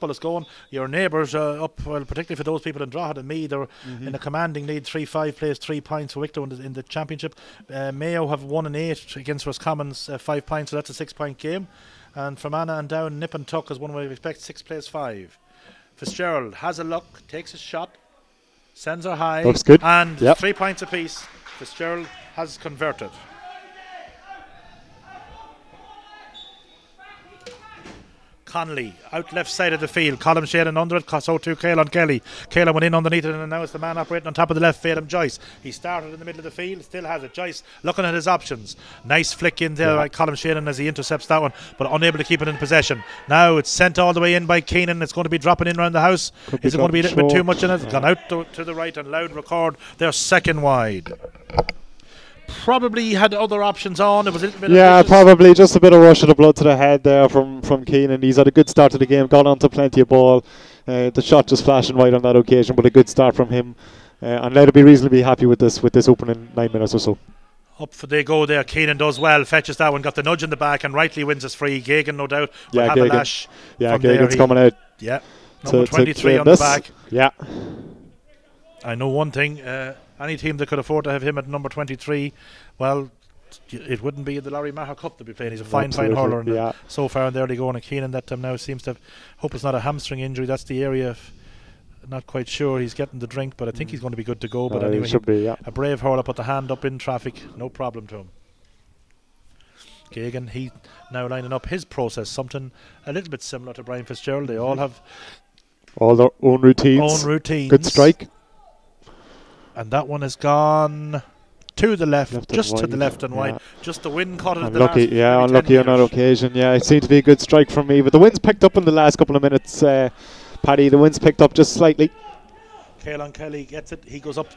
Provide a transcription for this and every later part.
football is going. Your neighbours uh, up, well, particularly for those people in Drogheda and me, they're Mm-hmm. in a commanding lead, 3 5 plays, 3 points for Wicklow in the, in the championship. Uh, Mayo have 1 and 8 against Roscommons, uh, 5 points, so that's a 6 point game. And from Anna and Down, Nip and Tuck is one way we expect, 6 plays 5. Fitzgerald has a look, takes a shot, sends her high, Looks good. and Yep. three points apiece. Fitzgerald has converted. Connolly out left side of the field. Colin Shannon under it. So too Caelan Kelly. Caelan went in underneath it and now it's the man operating on top of the left. Phelan Joyce. He started in the middle of the field. Still has it. Joyce looking at his options. Nice flick in there Yeah. by Colin Shannon as he intercepts that one, but unable to keep it in possession. Now it's sent all the way in by Keenan. It's going to be dropping in around the house. Could Is it going to be a little dropping bit too much in it? short. Gone out to, to the right and loud record. They're second wide. Probably had other options on. It was a little bit. Yeah, probably just a bit of rush of the blood to the head there from from Keenan. He's had a good start to the game, gone on to plenty of ball. Uh, the shot just flashing wide on that occasion, but a good start from him. Uh, and let be reasonably happy with this with this opening nine minutes or so. Up for they go there. Keenan does well, fetches that one, got the nudge in the back, and rightly wins his free. Gagan, no doubt, will Yeah, have a lash. Yeah. Gagan's coming out Yeah, to, number to 23 claim on the this. back. Yeah, I know one thing: uh, any team that could afford to have him at number 23, well, it wouldn't be the Lory Meagher Cup to be playing. He's a fine, fine hurler. And yeah. so far in the early going, and Keenan that time now seems to have. Hope it's not a hamstring injury. That's the area. Of, not quite sure. He's getting the drink, but I think he's going to be good to go. But Uh, anyway, should be. Yeah, A brave hurler put the hand up in traffic, no problem to him. Gagan, he now lining up his process, something a little bit similar to Brian Fitzgerald. They all have all their own routines. own routines. Good strike. And that one has gone to the left, Left just to the left and yeah. wide. Just the wind caught it at the Unlucky, last yeah, unlucky on that occasion. Yeah, it seemed to be a good strike from me, but the wind's picked up in the last couple of minutes. Uh, Paddy, the wind's picked up just slightly. Caelan Kelly gets it. He goes up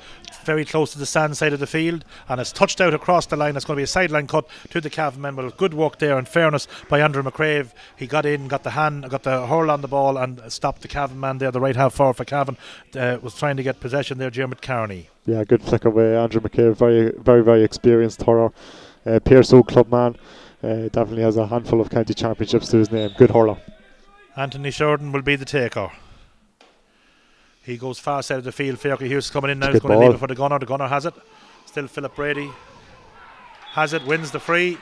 very close to the sand side of the field and it's touched out across the line. It's going to be a sideline cut to the Cavan men. But good work there, in fairness, by Andrew McCrave. He got in, got the hand, got the hurl on the ball, and stopped the Cavan man there. The right half forward for Cavan uh, was trying to get possession there. Dermot Carney. Yeah, good flick away. Andrew McCabe, very, very, very experienced hurler. Uh, Pearse Óg club man. Uh, definitely has a handful of county championships to his name. Good hurler. Anthony Sheridan will be the taker. He goes far side of the field. Fiacre Hughes coming in now. He's going to leave it for the gunner. The gunner has it. Still Philip Brady. Has it, wins the free.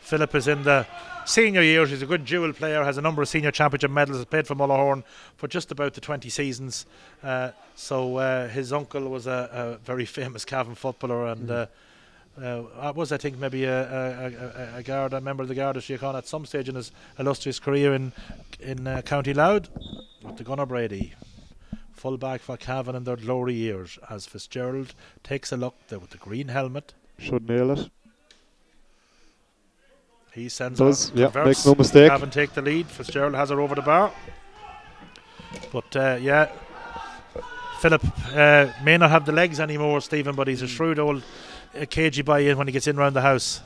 Philip is in the senior years. He's a good dual player, has a number of senior championship medals, has played for Mullahoran for just about the 20 seasons. Uh, so uh, his uncle was a, a very famous Cavan footballer and Mm. uh, uh, I was, I think, maybe a, a, a, a guard, a member of the Garda Síochána at some stage in his illustrious career in in uh, County Louth. With the Gunner Brady, full back for Cavan in their glory years, as Fitzgerald takes a look there with the green helmet. Should nail it. He sends Does, yeah, makes no mistake. Cavan take the lead. Fitzgerald has her over the bar. But uh, yeah, Philip uh, may not have the legs anymore, Stephen, but he's a shrewd old uh, cagey boy in when he gets in round the house.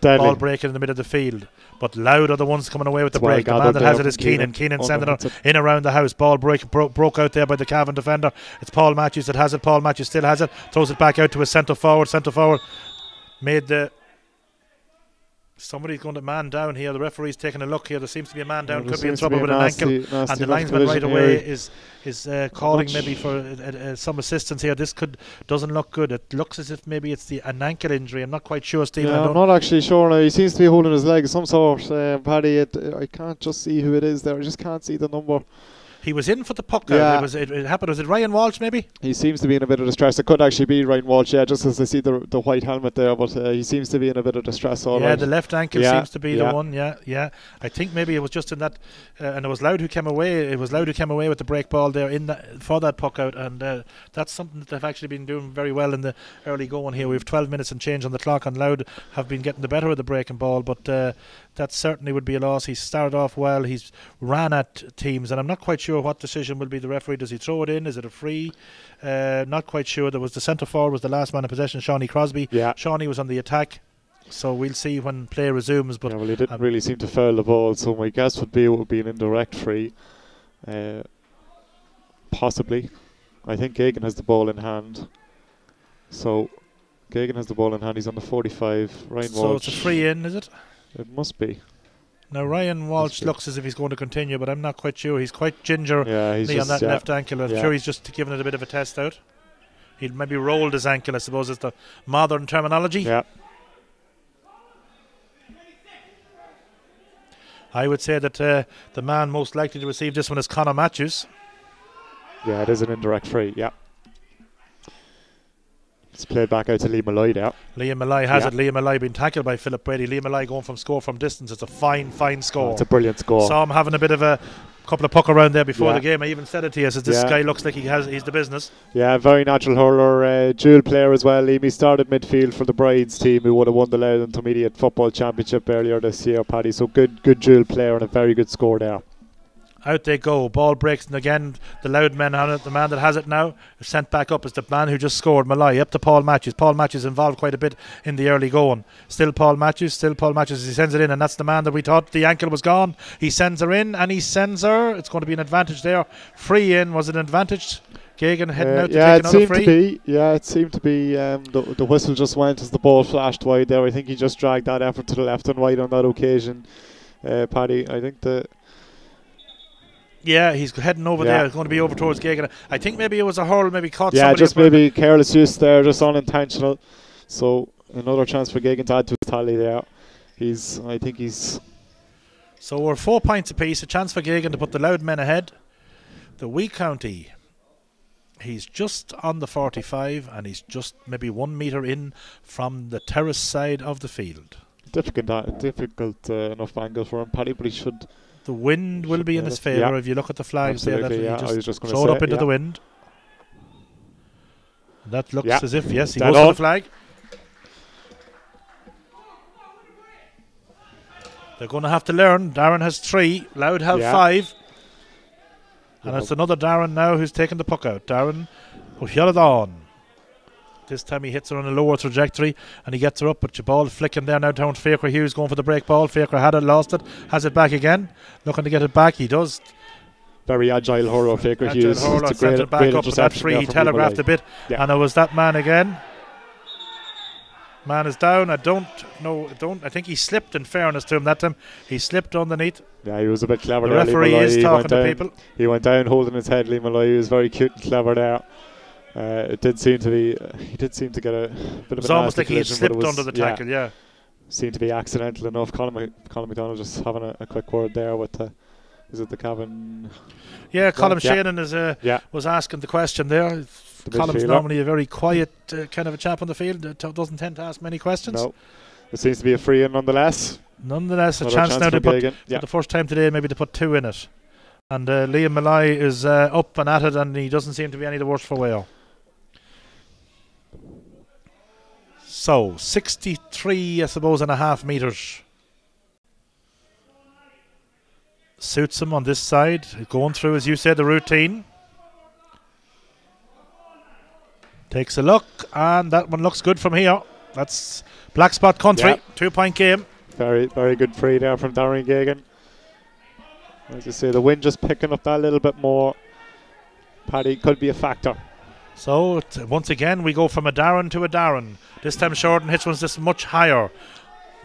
Deadly. Ball breaking in the middle of the field. But Louth are the ones coming away with the That's what break. The man that has it is Keenan. Keenan. Sending it in around the house. Ball break bro- broke out there by the Cavan defender. It's Paul Matthews that has it. Paul Matthews still has it. Throws it back out to his centre forward. Centre forward made the. Somebody's going to man down here. The referee's taking a look here. There seems to be a man down. There Could be in trouble be with a an ankle. nasty And the linesman right away is is uh, calling much? maybe for uh, uh, some assistance here. This could doesn't look good. It looks as if maybe it's the an ankle injury. I'm not quite sure, Stephen. Yeah, I'm not actually sure now. He seems to be holding his leg of some sort. Uh, Paddy, it, I can't just see who it is there. I just can't see the number. He was in for the puck. out. Yeah. It was. It, it happened. Was it Ryan Walsh? Maybe. He seems to be in a bit of distress. It could actually be Ryan Walsh, yeah, just as I see the the white helmet there, but uh, he seems to be in a bit of distress. All yeah, right. the left ankle Yeah, seems to be yeah. the one. Yeah, yeah. I think maybe it was just in that, uh, and it was Louth who came away. It was Louth who came away with the break ball there in that, for that puck out, and uh, that's something that they've actually been doing very well in the early going here. We have 12 minutes and change on the clock, and Louth have been getting the better of the breaking ball, but uh, that certainly would be a loss. He started off well. He's ran at teams, and I'm not quite sure what decision will be the referee. Does he throw it in? Is it a free? Uh, not quite sure. There was the centre forward was the last man in possession, Shawnee Crosby. yeah. Shawnee was on the attack, so we'll see when play resumes. But yeah, well, he didn't um, really seem to foul the ball, so my guess would be it would be an indirect free. Uh, possibly. I think Gagan has the ball in hand. So, Gagan has the ball in hand. He's on the 45. Ryan so Walsh. it's a free in, is it? It must be. Now Ryan Walsh looks as if he's going to continue, but I'm not quite sure. He's quite ginger Yeah, he's just on that yeah. left ankle. I'm Yeah. sure he's just giving it a bit of a test out. He'd maybe rolled his ankle, I suppose, is the modern terminology. Yeah, I would say that uh, the man most likely to receive this one is Connor Matthews. yeah, it is an indirect free. Yeah. It's played back out to Lee Malloy there. Liam Malloy has Yeah. it. Liam Malloy being tackled by Philip Brady. Liam Malloy going from score from distance. It's a fine, fine score. It's a brilliant score. Saw him having a bit of a couple of puck around there before Yeah. the game. I even said it to you. I said, this Yeah. guy looks like he has. He's the business. Yeah, very natural hurler, uh, dual player as well. Liam, he started midfield for the Brides team, who would have won the Louth Intermediate Football Championship earlier this year, Paddy. So good, good dual player and a very good score there. Out they go. Ball breaks, and again, the Louth man on it, the man that has it now, is sent back up is the man who just scored, Malloy, up to Paul Matthews. Paul Matthews involved quite a bit in the early going. Still Paul Matthews, still Paul Matthews. He sends it in, and that's the man that we thought the ankle was gone. He sends her in, and he sends her. It's going to be an advantage there. Free in. Was it an advantage? Gagan heading Uh, out to yeah, take it another seemed free. to be. Yeah, it seemed to be. Um, the, the whistle just went as the ball flashed wide there. I think he just dragged that effort to the left and right on that occasion. Uh, Paddy, I think the Yeah, he's heading over Yeah. there. It's going to be over towards Gagan. I think maybe it was a hurl, maybe caught yeah, just maybe careless use there, just unintentional. So another chance for Gagan to add to his tally there. He's, I think he's So we're four points apiece. A chance for Gagan to put the Louth men ahead. The wee county. He's just on the 45 and he's just maybe one metre in from the terrace side of the field. difficult, uh, difficult uh, enough angle for him, Paddy, but he should. The wind will be in his favour Yeah. if you look at the flags there. That Absolutely, yeah. he I was just just going to throw it say up into yeah. the wind. That looks Yeah. as if yes, he Dead goes for the flag. They're going to have to learn. Darren has three. Louth have five. And it's another Darren now who's taken the puck out. Darren O'Hilladon. This time he hits her on a lower trajectory and he gets her up, but the ball flicking there now down to Fiacre Hughes going for the break ball. Fiacre had it, lost it, has it back again. Looking to get it back. He does. Very agile hurler, Fiacre Agile Hughes. hurler, it's a great, it back great up that free. He telegraphed a bit. Yeah. And it was that man again. Man is down. I don't know. I don't. I think he slipped. In fairness to him, that time he slipped underneath. Yeah, he was a bit clever The there. referee Malloy. is talking to down, people. He went down holding his head. Liam Malloy. He was very cute and clever there. Uh, it did seem to be. Uh, he did seem to get a bit It of was a almost like he had collision, but it slipped was- under the yeah, tackle. Yeah. seemed to be accidental enough. Colin, Mc- Colin McDonald just having a, a quick word there with the. Is it the Cavan? Yeah. Colin yeah. Shannon is uh, Yeah, was asking the question there. the Colin's normally a very quiet uh, kind of a chap on the field. Uh, t- doesn't tend to ask many questions. No, it seems to be a free in nonetheless. Nonetheless, a Another chance, now to put Yeah, the first time today, maybe to put two in it. And uh, Liam Malloy is uh, up and at it, and he doesn't seem to be any the worse for wear. So, 63, I suppose, and a half metres. Suits him on this side. Going through, as you said, the routine. Takes a look, and that one looks good from here. That's Black Spot Country, Yeah. two point game. very very good free there from Darren Gagan. As you say, the wind just picking up that little bit more. Paddy could be a factor. So once again, we go from a Darren to a Darren. This time, Shorten hits one's just much higher.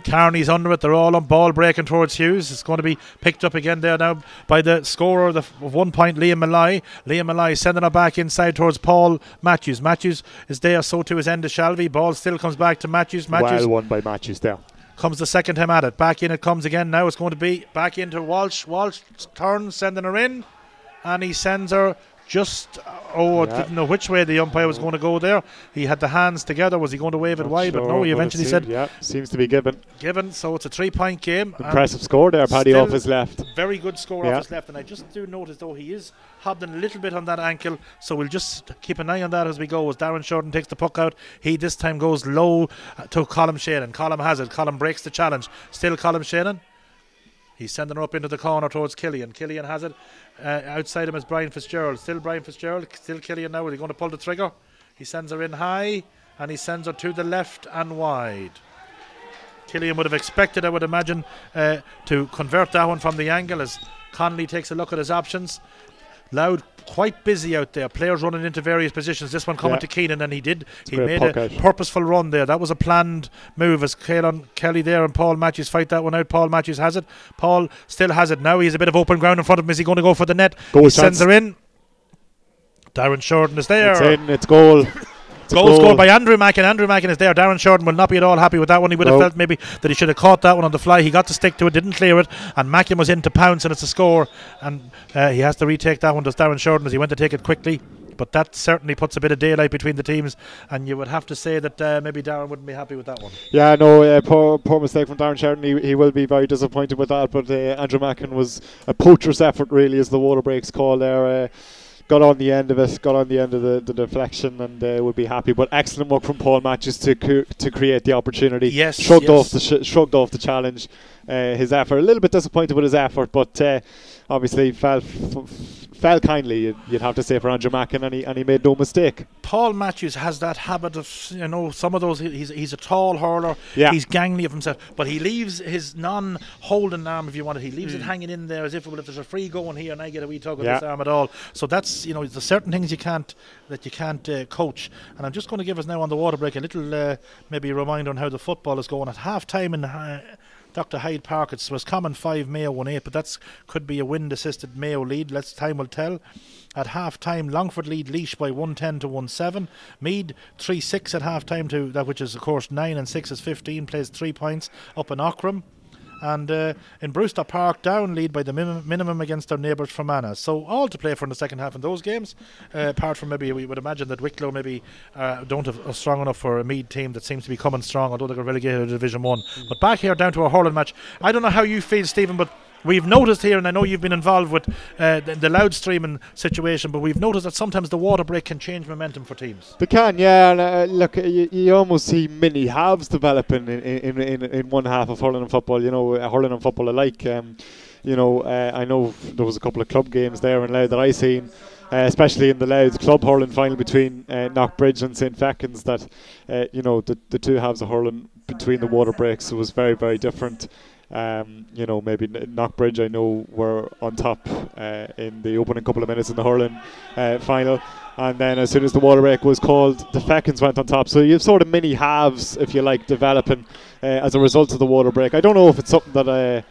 Carney's under it. They're all on ball breaking towards Hughes. It's going to be picked up again there now by the scorer of the one point, Liam Malloy. Liam Malloy sending it back inside towards Paul Matthews. Matthews is there, so too is Enda Shalvey. Ball still comes back to Matthews. Matthews Well won by Matthews there. comes the second time at it. Back in it comes again. Now it's going to be back into Walsh. Walsh turns, sending her in, and he sends her just. Oh, I Yeah. didn't know which way the umpire was going to go there. He had the hands together. Was he going to wave it Not wide? But no, he eventually seemed- said yeah, seems to be given. given. So it's a three-point game. Impressive score there, Paddy off his left. Very good score Yeah. off his left, and I just do notice though he is hobbling a little bit on that ankle, so we'll just keep an eye on that as we go. As Darren Shorten takes the puck out, he this time goes low uh, to Colin Shannon. Colin has it. Colin breaks the challenge. Still Colin Shannon. He's sending her up into the corner towards Killian. Killian has it. Uh, outside him is Brian Fitzgerald. Still Brian Fitzgerald. Still Killian now. Is he going to pull the trigger? He sends her in high, and he sends her to the left and wide. Killian would have expected, I would imagine, uh, to convert that one from the angle as Conley takes a look at his options. Loud quite busy out there. Players running into various positions. This one coming Yeah. to Keenan, and he did. It's he a made a purposeful run there. That was a planned move as Kaelon Kelly there and Paul Matthews fight that one out. Paul Matthews has it. Paul still has it now. He has a bit of open ground in front of him. Is he going to go for the net? Goal he sends her in. Darren Shorten is there. It's in. It's goal. Goal goal. scored by Andrew Mackin. Andrew Mackin is there. Darren Shorten will not be at all happy with that one. He would have No. felt maybe that he should have caught that one on the fly. He got to stick to it, didn't clear it, and Mackin was in to pounce, and it's a score. And uh, he has to retake that one. Does Darren Shorten as he went to take it quickly? But that certainly puts a bit of daylight between the teams, and you would have to say that uh, maybe Darren wouldn't be happy with that one. Yeah, no, uh, poor, poor mistake from Darren Sheridan. He, he will be very disappointed with that. But uh, Andrew Mackin was a poacher's effort, really, as the water breaks call there. Got on the end of it, got on the end of the, the deflection, and uh, would be happy. But excellent work from Paul Matthews to cre- to create the opportunity. Yes, shrugged yes. off the sh- shrugged off the challenge. Uh, his effort, a little bit disappointed with his effort, but uh, obviously fell f- fell kindly. You'd, you'd have to say for Andrew Mackin, and he and he made no mistake. Paul Matthews has that habit of, you know, some of those. He's he's a tall hurler. Yeah. He's gangly of himself, but he leaves his non-holding arm, if you want it. He leaves it hanging in there as if well, if there's a free going here and I get a wee tug of. Yeah. this arm at all. So that's you know, there's certain things you can't that you can't uh, coach. And I'm just going to give us now on the water break a little uh, maybe reminder on how the football is going at half time in. Uh, Dr. Hyde Park, it was common 5 Mayo 1 8, but that's could be a wind assisted Mayo lead. Let's time will tell. At half time, Longford lead Laois by 110 to 17. Meath 3 6 at half time to that, which is of course 9 and 6 is 15, plays 3 points up in Aughrim. And uh, in Brewster Park, down lead by the minimum, minimum against their neighbours from Anna. So all to play for in the second half in those games. Uh, apart from maybe we would imagine that Wicklow maybe uh, don't have a strong enough for a Meath team that seems to be coming strong, although they got relegated to Division One. But back here down to a hurling match. I don't know how you feel, Stephen, but we've noticed here, and I know you've been involved with uh, the, the Louth streaming situation, but we've noticed that sometimes the water break can change momentum for teams. They can, yeah. And, uh, look, you, you almost see mini halves developing in, in, in, in one half of hurling and football. You know, uh, hurling and football alike. Um, you know, uh, I know there was a couple of club games there in Louth that I seen, uh, especially in the Louth's club hurling final between uh, Knockbridge and St Fechin's. That uh, you know, the the two halves of hurling between the water breaks was very very different. Um, you know, maybe Knockbridge, I know, were on top uh, in the opening couple of minutes in the hurling uh, final. And then as soon as the water break was called, the Fechins went on top. So you've sort of mini halves, if you like, developing uh, as a result of the water break. I don't know if it's something that I,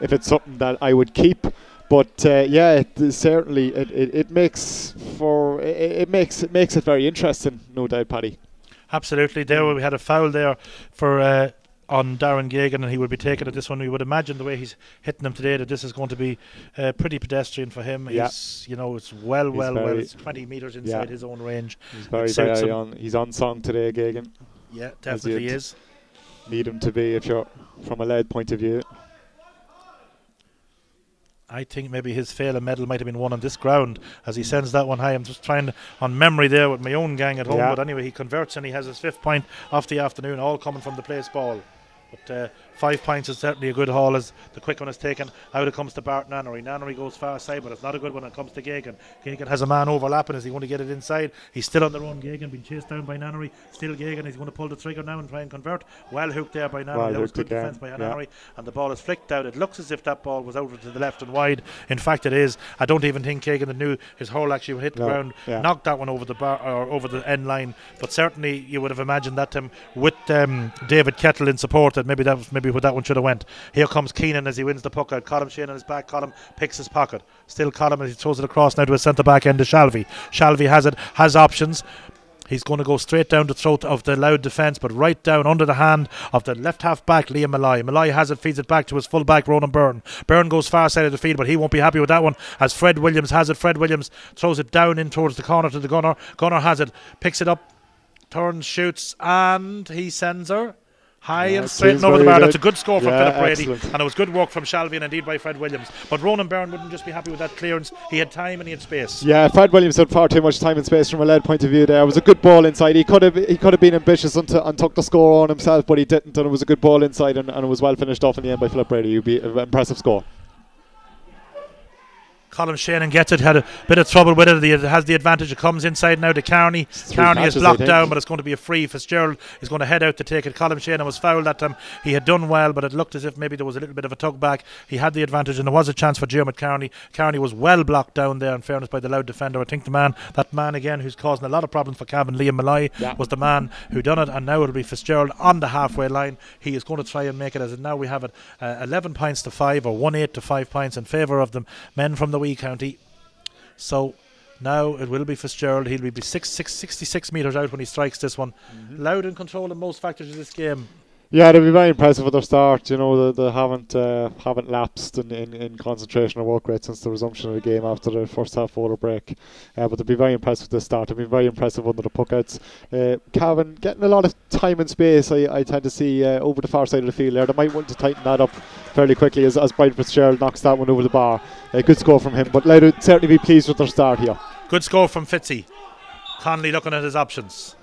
if it's something that I would keep. But uh, yeah, it certainly it, it, it makes for it, it makes it makes it very interesting, no doubt, Paddy. Absolutely. There we had a foul there for uh, on Darren Gagan, and he would be taking at this one. We would imagine the way he's hitting them today that this is going to be uh, pretty pedestrian for him. Yeah. He's, you know, it's well, well, well. It's 20 metres inside Yeah. his own range. He's very very on. He's on song today, Gagan. Yeah, definitely is. Need him to be if you're from a lead point of view. I think maybe his fail medal might have been won on this ground as he sends that one high. I'm just trying to, on memory there with my own gang at home. Yeah. But anyway, he converts and he has his fifth point off the afternoon, all coming from the place ball. But uh, five points is certainly a good haul as the quick one is taken. Out it comes to Bart Nannery. Nannery goes far side, but it's not a good one. It comes to Gagan. Gagan has a man overlapping. Is he going to get it inside? He's still on the run. Gagan being chased down by Nannery. Still Gagan. He's going to pull the trigger now and try and convert. Well hooked there by Nannery. Well that was good again, defence by yeah. Nannery. And the ball is flicked out. It looks as if that ball was over to the left and wide. In fact, it is. I don't even think Gagan knew his hole actually hit the No, ground, yeah. knocked that one over the bar or over the end line. But certainly, you would have imagined that um, with um, David Kettle in support, that maybe that was maybe what that one should have went. Here comes Keenan as he wins the puck out. Colin Shane on his back. Colin picks his pocket. Still Colin as he throws it across now to a centre back end to Shalvey. Shalvey has it, has options. He's going to go straight down the throat of the Louth defence, but right down under the hand of the left half back, Liam Malloy. Malloy has it, feeds it back to his full back, Ronan Byrne. Byrne goes far side of the field, but he won't be happy with that one as Fred Williams has it. Fred Williams throws it down in towards the corner to the gunner. Gunner has it, picks it up, turns, shoots, and he sends her. High Yeah, and straight and over the bar. good. That's a good score from Yeah, Philip Brady, excellent. and it was good work from Shalvey and indeed by Fred Williams. But Ronan Byrne wouldn't just be happy with that clearance. He had time and he had space. Yeah, Fred Williams had far too much time and space from a lead point of view. There it was a good ball inside. He could have he could have been ambitious and, t- and took the score on himself, but he didn't. And it was a good ball inside, and, and it was well finished off in the end by Philip Brady. You'd be an impressive score. Colin Shannon gets it, had a bit of trouble with it. It has the advantage. It comes inside now to Carney. Carney is blocked down, but it's going to be a free. Fitzgerald is going to head out to take it. Colin Shannon was fouled that time. He had done well, but it looked as if maybe there was a little bit of a tug back. He had the advantage, and there was a chance for Dermot Carney. Carney was well blocked down there, in fairness, by the Louth defender. I think the man, that man again, who's causing a lot of problems for Cavan, Liam Malloy, Yeah. was the man who done it, and now it'll be Fitzgerald on the halfway line. He is going to try and make it as now we have it uh, 11 points to 5 or 1 8 to 5 points in favour of the men from the wee county. So now it will be Fitzgerald. He'll be six, six, 66 metres out when he strikes this one. Mm-hmm. Louth and control in most factors of this game. Yeah, they'll be very impressive with their start. You know, they, they haven't uh, haven't lapsed in, in, in concentration or work rate since the resumption of the game after the first half water break. Uh, but they'll be very impressive with the start. They'll be very impressive under the puckouts. Uh, Cavan getting a lot of time and space. I, I tend to see uh, over the far side of the field there. They might want to tighten that up fairly quickly as, as Brian Fitzgerald knocks that one over the bar. A good score from him. But Louth would certainly be pleased with their start here. Good score from Fitzy. Conley looking at his options.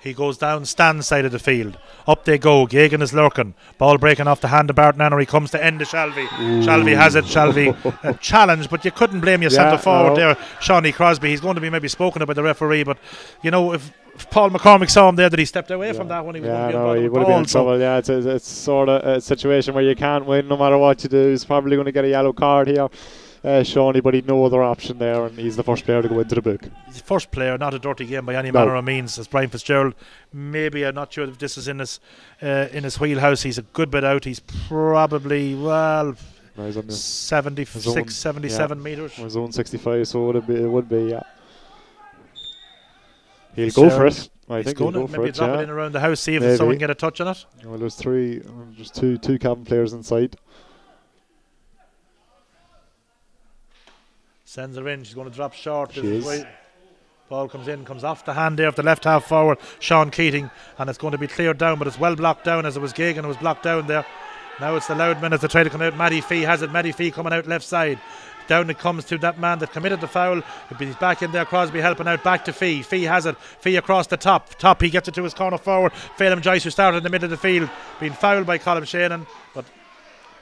He goes down stand side of the field. Up they go. Gagan is lurking. Ball breaking off the hand of Bart Nannery. Comes to end of Shalvey. Shalvey has it. Shalvey challenge, but you couldn't blame your Yeah, centre forward no. there, Shawnee Crosby. He's going to be maybe spoken about the referee, but you know if, if Paul McCormick saw him there, that he stepped away from that when he was Yeah, going to be no, he would have been in So trouble. Yeah, it's, a, it's sort of a situation where you can't win no matter what you do. He's probably going to get a yellow card here, uh, Shawnee, but he'd no other option there, and he's the first player to go into the book. he's the first player, not a dirty game by any No. manner of means. As Brian Fitzgerald, maybe I'm not sure if this is in his uh, in his wheelhouse. He's a good bit out. He's probably well No, he's on 76, own- 77 metres. on his own 65, so would it, be, it would be, yeah. He'll go for it. I He's think he'll going go to for maybe it. drop Yeah. it in around the house, see if Maybe. someone can get a touch on it. Well, there's three, there's two, two Cavan players inside. Sends her in. She's going to drop short. Ball comes in, comes off the hand there of the left half forward, Sean Keating, and it's going to be cleared down, but it's well blocked down as it was Gagan. It was blocked down there. Now it's the Louth men as they try to come out. Matty Fee has it. Matty Fee coming out left side. Down it comes to that man that committed the foul. He's back in there. Crosby helping out. Back to Fee. Fee has it. Fee across the top. Top. He gets it to his corner forward. Phelan Joyce, who started in the middle of the field, being fouled by Colin Shannon. But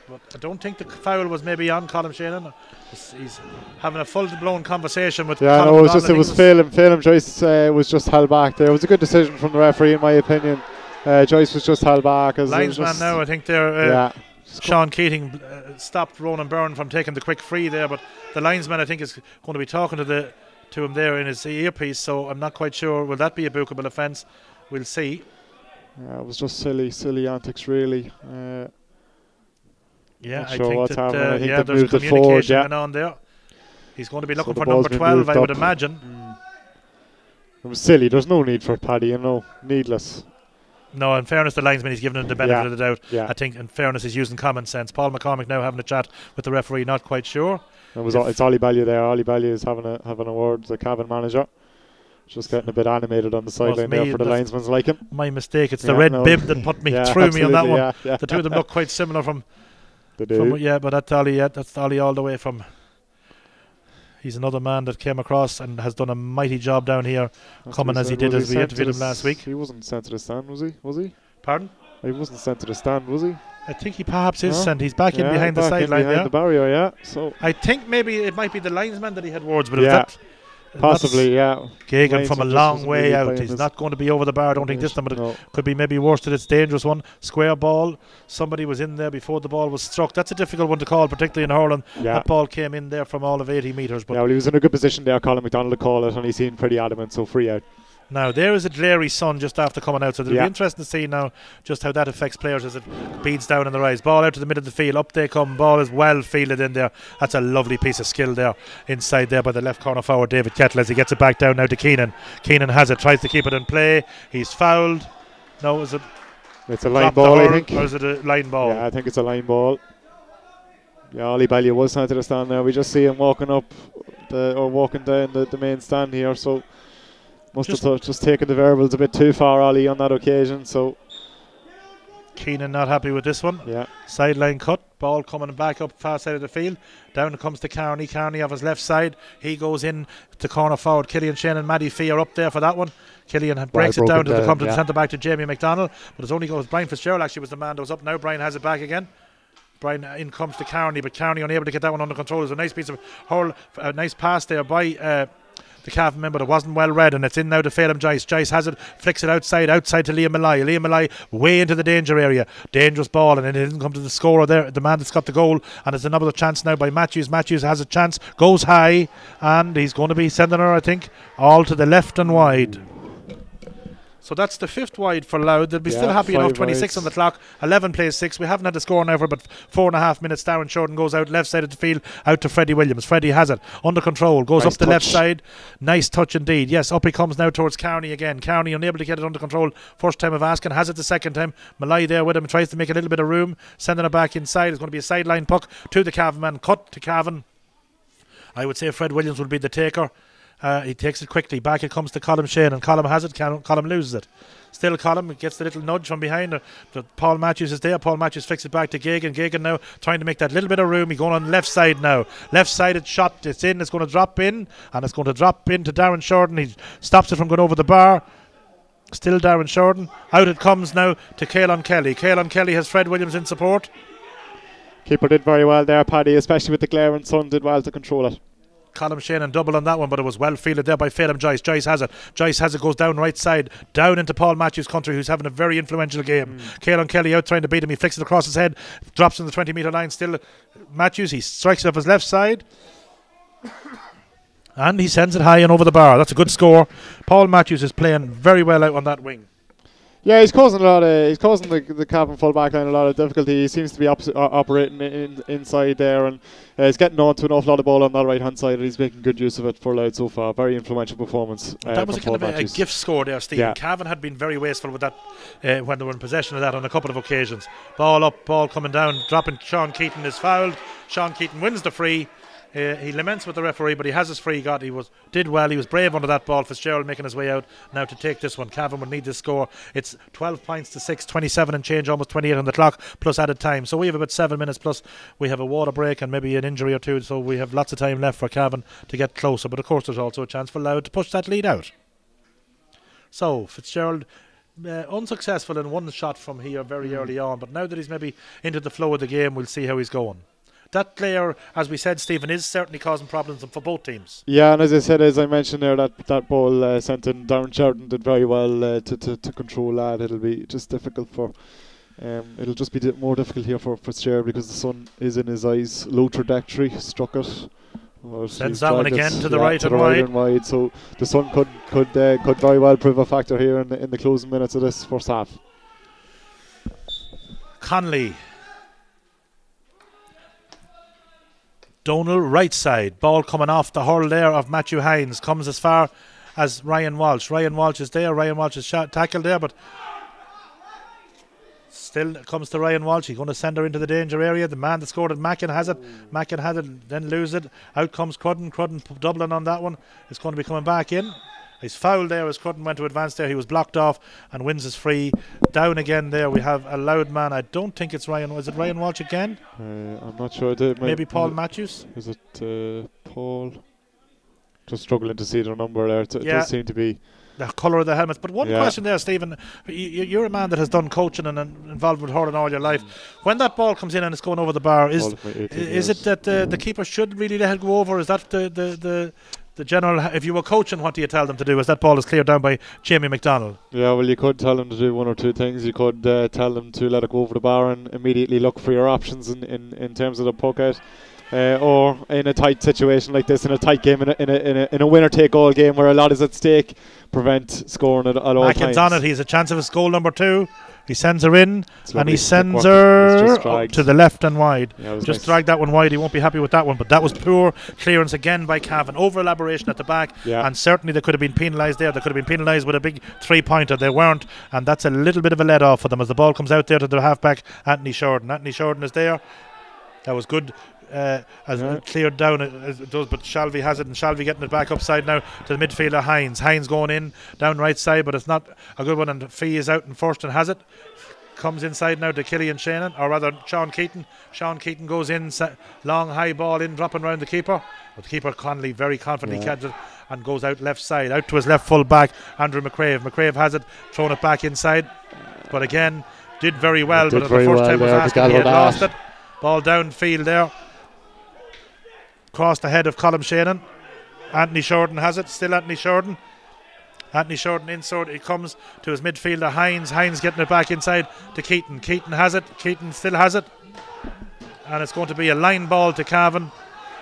but I don't think the foul was maybe on Colin Shannon. He's, having a full blown conversation with Yeah, Colin no, it was just it was Phelan. Phelan Joyce uh, was just held back there. It was a good decision from the referee, in my opinion. Uh, Joyce was just held back. As linesman now. I think they're. Uh, yeah, Sean Keating uh, stopped Ronan Byrne from taking the quick free there, but the linesman I think is going to be talking to the to him there in his earpiece. So I'm not quite sure. Will that be a bookable offence? We'll see. yeah, it was just silly, silly antics, really. Uh, Yeah, Not I sure think that happening. I uh, think yeah, there's moved communication forward, yeah. going on there. He's going to be looking the for number 12, I would up. imagine. it was silly. There's no need for Paddy, you know, needless. No, in fairness, the linesman, he's given him the benefit Yeah, of the doubt. yeah. I think, in fairness, he's using common sense. Paul McCormick now having a chat with the referee, not quite sure. It was it's Ollie Ballieu there. Ollie Ballieu is having a having a word with the Cavan manager. Just getting a bit animated on the sideline there for the linesman's liking. My mistake. It's the Yeah, red no. bib that put me threw me on that one. The two of them look quite similar from They From, yeah, but that's Ollie. Yeah, that's Ollie all the way from. He's another man that came across and has done a mighty job down here. That's coming as he did Was as we interviewed him last week. He wasn't sent to the stand, was he? Was he? Pardon? He wasn't sent to the stand, was he? I think he perhaps is No? sent. He's back in behind the back in sideline behind there. the barrier, yeah. So I think maybe it might be the linesman that he had words with. Yeah, That, possibly, yeah. Gagan from a long way really out. He's not going to be over the bar. I don't think this time, but it could be maybe worse than it's dangerous one. Square ball. Somebody was in there before the ball was struck. That's a difficult one to call, particularly in hurling. Yeah. That ball came in there from all of 80 metres. But yeah, well, he was in a good position there. Colin McDonald to call it, and he seemed pretty adamant, so free out. Now there is a glary sun just after coming out, so it'll Yeah. be interesting to see now just how that affects players as it beats down in the rise. Ball out to the middle of the field, up they come. Ball is well fielded in there. That's a lovely piece of skill there inside there by the left corner forward David Kettle as he gets it back down now to Keenan. Keenan has it, tries to keep it in play. He's fouled. No, is it It's a line ball, I think. or is it a line ball? Yeah, I think it's a line ball. Yeah, Ollie Ballieu was sent to the stand now. We just see him walking up the, or walking down the, the main stand here. So must Just- have thought- just taken the variables a bit too far, Ollie, on that occasion. So Keenan not happy with this one. yeah, Sideline cut, ball coming back up far side of the field. Down comes to Carney. Carney off his left side. He goes in to corner forward. Killian Shane and Maddie Fee are up there for that one. Killian breaks it broken down to the down, come to yeah. centre back to Jamie McDonald. But it's only goes Brian Fitzgerald actually was the man that was up now. Brian has it back again. Brian uh, in comes to Carney, but Carney unable to get that one under control. There's a nice piece of hurl, a nice pass there by. Uh, the Cavan member that wasn't well read, and it's in now to Phelim Joyce. Joyce has it, flicks it outside, outside to Liam Malloy. Liam Malloy way into the danger area. Dangerous ball, and it didn't come to the scorer there, the man that's got the goal. And it's another chance now by Matthews. Matthews has a chance, goes high, and he's going to be sending her, I think, all to the left and wide. So that's the fifth wide for Louth. They'll be Yeah, still happy enough. 26 wides. on the clock. 11 plays six. We haven't had a score now for about four and a half minutes. Darren Shorten goes out left side of the field, out to Freddie Williams. Freddie has it under control. Goes Nice up the left side. Nice touch indeed. Yes, up he comes now towards Carney again. Carney unable to get it under control. First time of asking, has it the second time. Malloy there with him tries to make a little bit of room, sending it back inside. It's going to be a sideline puck to the Cavan man. Cut to Cavan. I would say Fred Williams will be the taker. Uh, he takes it quickly. Back it comes to Colin Shane, and Colin has it. Colin loses it. Still Colin gets the little nudge from behind. Uh, but Paul Matthews is there. Paul Matthews flicks it back to Gagan. Gagan now trying to make that little bit of room. He's going on left side now. Left sided shot. It's in. It's going to drop in, and it's going to drop in to Darren Shorten. He stops it from going over the bar. Still Darren Shorten. Out it comes now to Kaelan Kelly. Kaelan Kelly has Fred Williams in support. Keeper did very well there, Paddy, especially with the glare and sun, did well to control it. Colin Shane and double on that one, but it was well fielded there by Phelim Joyce. Joyce has it. Joyce has it, goes down right side, down into Paul Matthews' country, who's having a very influential game. Hmm. Caelan Kelly out trying to beat him. He flicks it across his head, drops in the 20 metre line. Still Matthews, he strikes it off his left side. And he sends it high and over the bar. That's a good score. Paul Matthews is playing very well out on that wing. Yeah, he's causing a lot of he's causing the the Cavan full back line a lot of difficulty. He seems to be opposite, uh, operating in, inside there, and uh, he's getting on to an awful lot of ball on that right hand side. And he's making good use of it for Louth so far. Very influential performance. Uh, that was a kind of a, a gift score there, Steve. Yeah. Cavan had been very wasteful with that uh, when they were in possession of that on a couple of occasions. Ball up, ball coming down, dropping. Sean Keaton is fouled. Sean Keaton wins the free. Uh, he laments with the referee, but he has his free. Got he was did well. He was brave under that ball. Fitzgerald making his way out now to take this one. Cavan would need this score. It's 12 points to six, 27 and change, almost 28 on the clock plus added time. So we have about seven minutes plus. We have a water break and maybe an injury or two. So we have lots of time left for Cavan to get closer. But of course, there's also a chance for Louth to push that lead out. So Fitzgerald. Uh, unsuccessful in one shot from here very early on, but now that he's maybe into the flow of the game, we'll see how he's going. That player, as we said, Stephen, is certainly causing problems for both teams. Yeah, and as I said, as I mentioned there, that that ball uh, sent in Darren Sheridan did very well uh, to, to to control that. It'll be just difficult for. Um, it'll just be di- more difficult here for Fitzgerald because the sun is in his eyes. Low trajectory, struck it. Well, Sends that one again to the yeah, right to and right wide. and wide. So the sun could could uh, could very well prove a factor here in the, in the closing minutes of this first half. Conley. Donal right side. Ball coming off the hurl there of Matthew Hines. Comes as far as Ryan Walsh. Ryan Walsh is there. Ryan Walsh is shot, tackled there, but still comes to Ryan Walsh. He's going to send her into the danger area. The man that scored it, Mackin has it. Mackin has it, then lose it. Out comes Crudden. Crudden doubling on that one. It's going to be coming back in. He's fouled there as Crudden went to advance there. He was blocked off and wins his free. Down again there. We have a Louth man. I don't think it's Ryan. Was it Ryan Walsh again? Uh, I'm not sure. Did Maybe Paul Matthews? Is it uh, Paul? Just struggling to see the number there. It Yeah. does seem to be. the colour of the helmets. But one Yeah. question there, Stephen. You, you're a man that has done coaching and involved with hurling all your life. When that ball comes in and it's going over the bar, is all of my 18 is years. it that the, the keeper should really let it go over? Is that the, the, the, the general? If you were coaching, what do you tell them to do? Is that ball is cleared down by Jamie McDonald? Yeah, well, you could tell them to do one or two things. You could uh, tell them to let it go over the bar and immediately look for your options in, in, in terms of the poke out. Uh, or in a tight situation like this, in a tight game, in a, in a, in a, in a winner take all game where a lot is at stake, prevent scoring at, at all Mackin's times. on it. He has a chance of his goal number two. He sends her in It's and he sends her to the left and wide. Yeah, Just nice. drag that one wide. He won't be happy with that one. But that was poor clearance again by Cavan. Over elaboration at the back. Yeah. And certainly they could have been penalised there. They could have been penalised with a big three pointer. They weren't. And that's a little bit of a let off for them as the ball comes out there to the halfback, Anthony Shorten. Anthony Shorten is there. That was good. Uh, as cleared down as it does, but Shalvey has it, and Shalvey getting it back upside now to the midfielder Hines. Hines going in down right side, but it's not a good one. And Fee is out and first and has it comes inside now to Killian Shannon, or rather Sean Keaton. Sean Keaton goes in, long high ball in, dropping round the keeper. But the keeper Conley very confidently Yeah. catches it and goes out left side, out to his left full back, Andrew McCrave. McCrave has it, thrown it back inside, but again did very well. Did but the first well time was he had lost it. Ball downfield there. Across the head of Colin Shannon. Anthony Shorten has it. Still Anthony Shorten. Anthony Shorten inside. He comes to his midfielder Hines. Hines getting it back inside to Keaton. Keaton has it. Keaton still has it. And it's going to be a line ball to Cavan.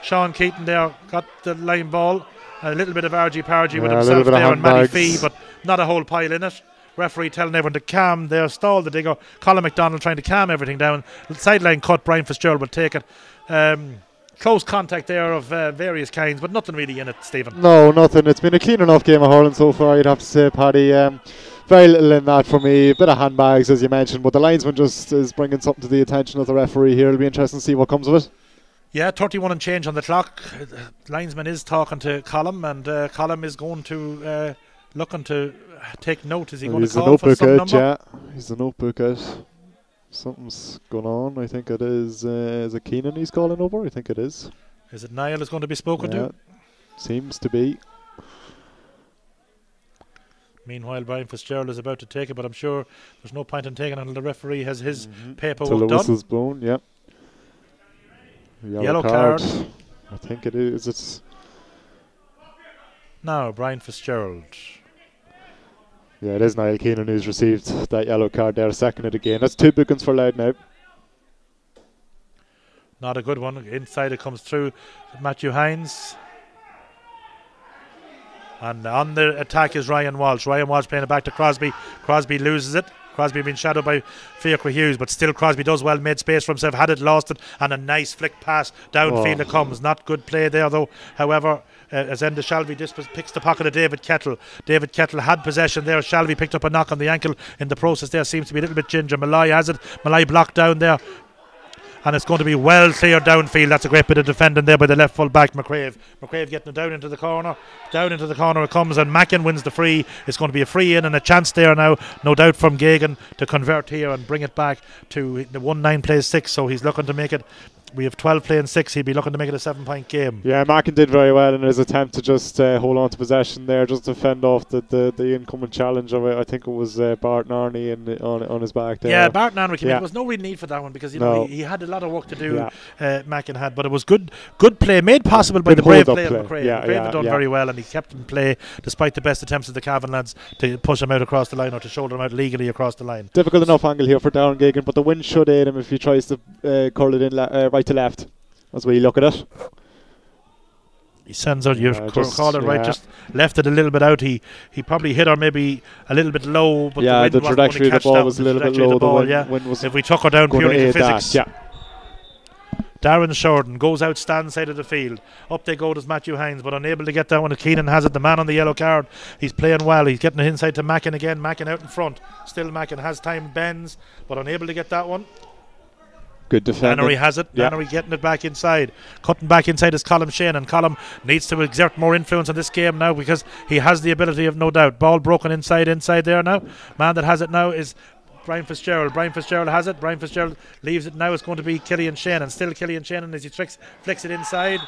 Sean Keaton there got the line ball. A little bit of argy pargy with Yeah, little himself there and Matty. Fee, but not a whole pile in it. Referee telling everyone to calm there, stall the digger. Colin McDonald trying to calm everything down. Sideline cut, Brian Fitzgerald will take it. Um, close contact there of uh, various kinds, but nothing really in it, Stephen. No, nothing. It's been a clean enough game of hurling so far, you'd have to say, Paddy. Um, very little in that for me. A bit of handbags, as you mentioned, but the linesman just is bringing something to the attention of the referee here. It'll be interesting to see what comes of it. Yeah, 31 and change on the clock. Uh, Linesman is talking to Colum, and uh, Colum is going to uh, looking to take note. Is he going He's to the call for notebook some out, number? yeah. He's the notebook out. Something's going on. I think it is. Uh, is it Keenan he's calling over? I think it is. Is it Niall is going to be spoken Yeah, to? seems to be. Meanwhile, Brian Fitzgerald is about to take it, but I'm sure there's no point in taking it until the referee has his Till the paperwork done. blown, yep. Yellow, Yellow card. card. I think it is. It's Now, Brian Fitzgerald. Yeah, it is Niall Keenan who's received that yellow card there, seconded again. That's two bookings for Louth now. Not a good one. Inside it comes through Matthew Hines. And on the attack is Ryan Walsh. Ryan Walsh playing it back to Crosby. Crosby loses it. Crosby being shadowed by Fiacre Hughes, but still Crosby does well, made space for himself, had it, lost it, and a nice flick pass downfield Oh. it comes. Not good play there though. However, uh, as Enda Shalvey picks the pocket of David Kettle. David Kettle had possession there. Shalvey picked up a knock on the ankle in the process there. Seems to be a little bit ginger. Malloy has it. Malloy blocked down there and it's going to be well cleared downfield. That's a great bit of defending there by the left full back, McCrave. McCrave getting it down into the corner. Down into the corner it comes, and Mackin wins the free. It's going to be a free in and a chance there now, no doubt from Gagan to convert here and bring it back to the 1 9 plays 6. So he's looking to make it. We have 12 playing 6. He'd be looking to make it a 7 point game. Yeah, Mackin did very well in his attempt to just uh, hold on to possession there, just to fend off the, the, the incoming challenge of it. I think it was uh, Bart Nannery in, the- on on his back there. Yeah, Bart Andrew came in. There was no real need for that one because you know he, he had a lot of work to do. Yeah. Uh, Mackin had, but it was good, good play made possible by Good the brave hold-up play. McCrae. Yeah, McCrae yeah, had done yeah. very well, and he kept him play despite the best attempts of the Cavan lads to push him out across the line or to shoulder him out legally across the line. Difficult enough angle here for Darren Gagan, but the wind should aid him if he tries to uh, curl it in le- uh, right to left. That's where you look at it. He sends out. You've uh, just- called it right. yeah. Just left it a little bit out. He he probably hit her maybe a little bit low, but yeah, the, the, wind wasn't going to trajectory of the ball was a little bit low. the ball, wind, yeah. wind was If we took her down purely to physics, that. Yeah. Darren Shorten goes out, stand side of the field. Up they go to Matthew Hines, but unable to get that one. Keenan has it. The man on the yellow card. He's playing well. He's getting it inside to Mackin again. Mackin out in front. Still Mackin has time, bends, but unable to get that one. Good defending. Nannery has it. Yeah. Nannery getting it back inside. Cutting back inside is Shane, and Colin needs to exert more influence on this game now because he has the ability of no doubt. Ball broken inside, inside there now. Man that has it now is Brian Fitzgerald. Brian Fitzgerald has it. Brian Fitzgerald leaves it now. It's going to be Killian Shannon. Still Killian Shannon as he tricks, flicks it inside.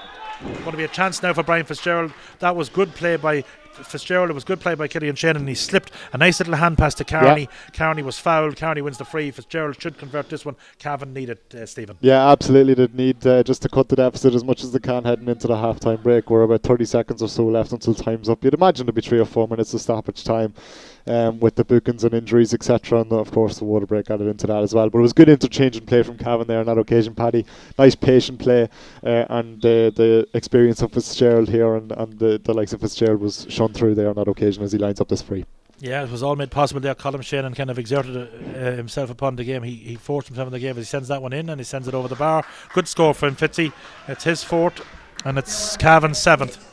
Going to be a chance now for Brian Fitzgerald. That was good play by Fitzgerald. It was good play by Killian Shannon. And he slipped a nice little hand pass to Carney. Carney was fouled. Carney wins the free. Fitzgerald should convert this one. Cavan needed uh, Stephen. Yeah, absolutely. They need uh, just to cut the deficit as much as they can heading into the half-time break. We're about 30 seconds or so left until time's up. You'd imagine there'd be three or four minutes of stoppage time um, with the bookings and injuries, etc. And of course the water break added into that as well. But it was good interchange and play from Cavan there on that occasion, Paddy. Nice patient play uh, and uh, the experience of Fitzgerald here and, and the, the likes of Fitzgerald was shone through there on that occasion as he lines up this free. Yeah, it was all made possible there. Colin Shannon kind of exerted uh, himself upon the game. He, he forced himself in the game as he sends that one in and he sends it over the bar. Good score for him, Fitzy. It's his fourth and it's Cavan's seventh.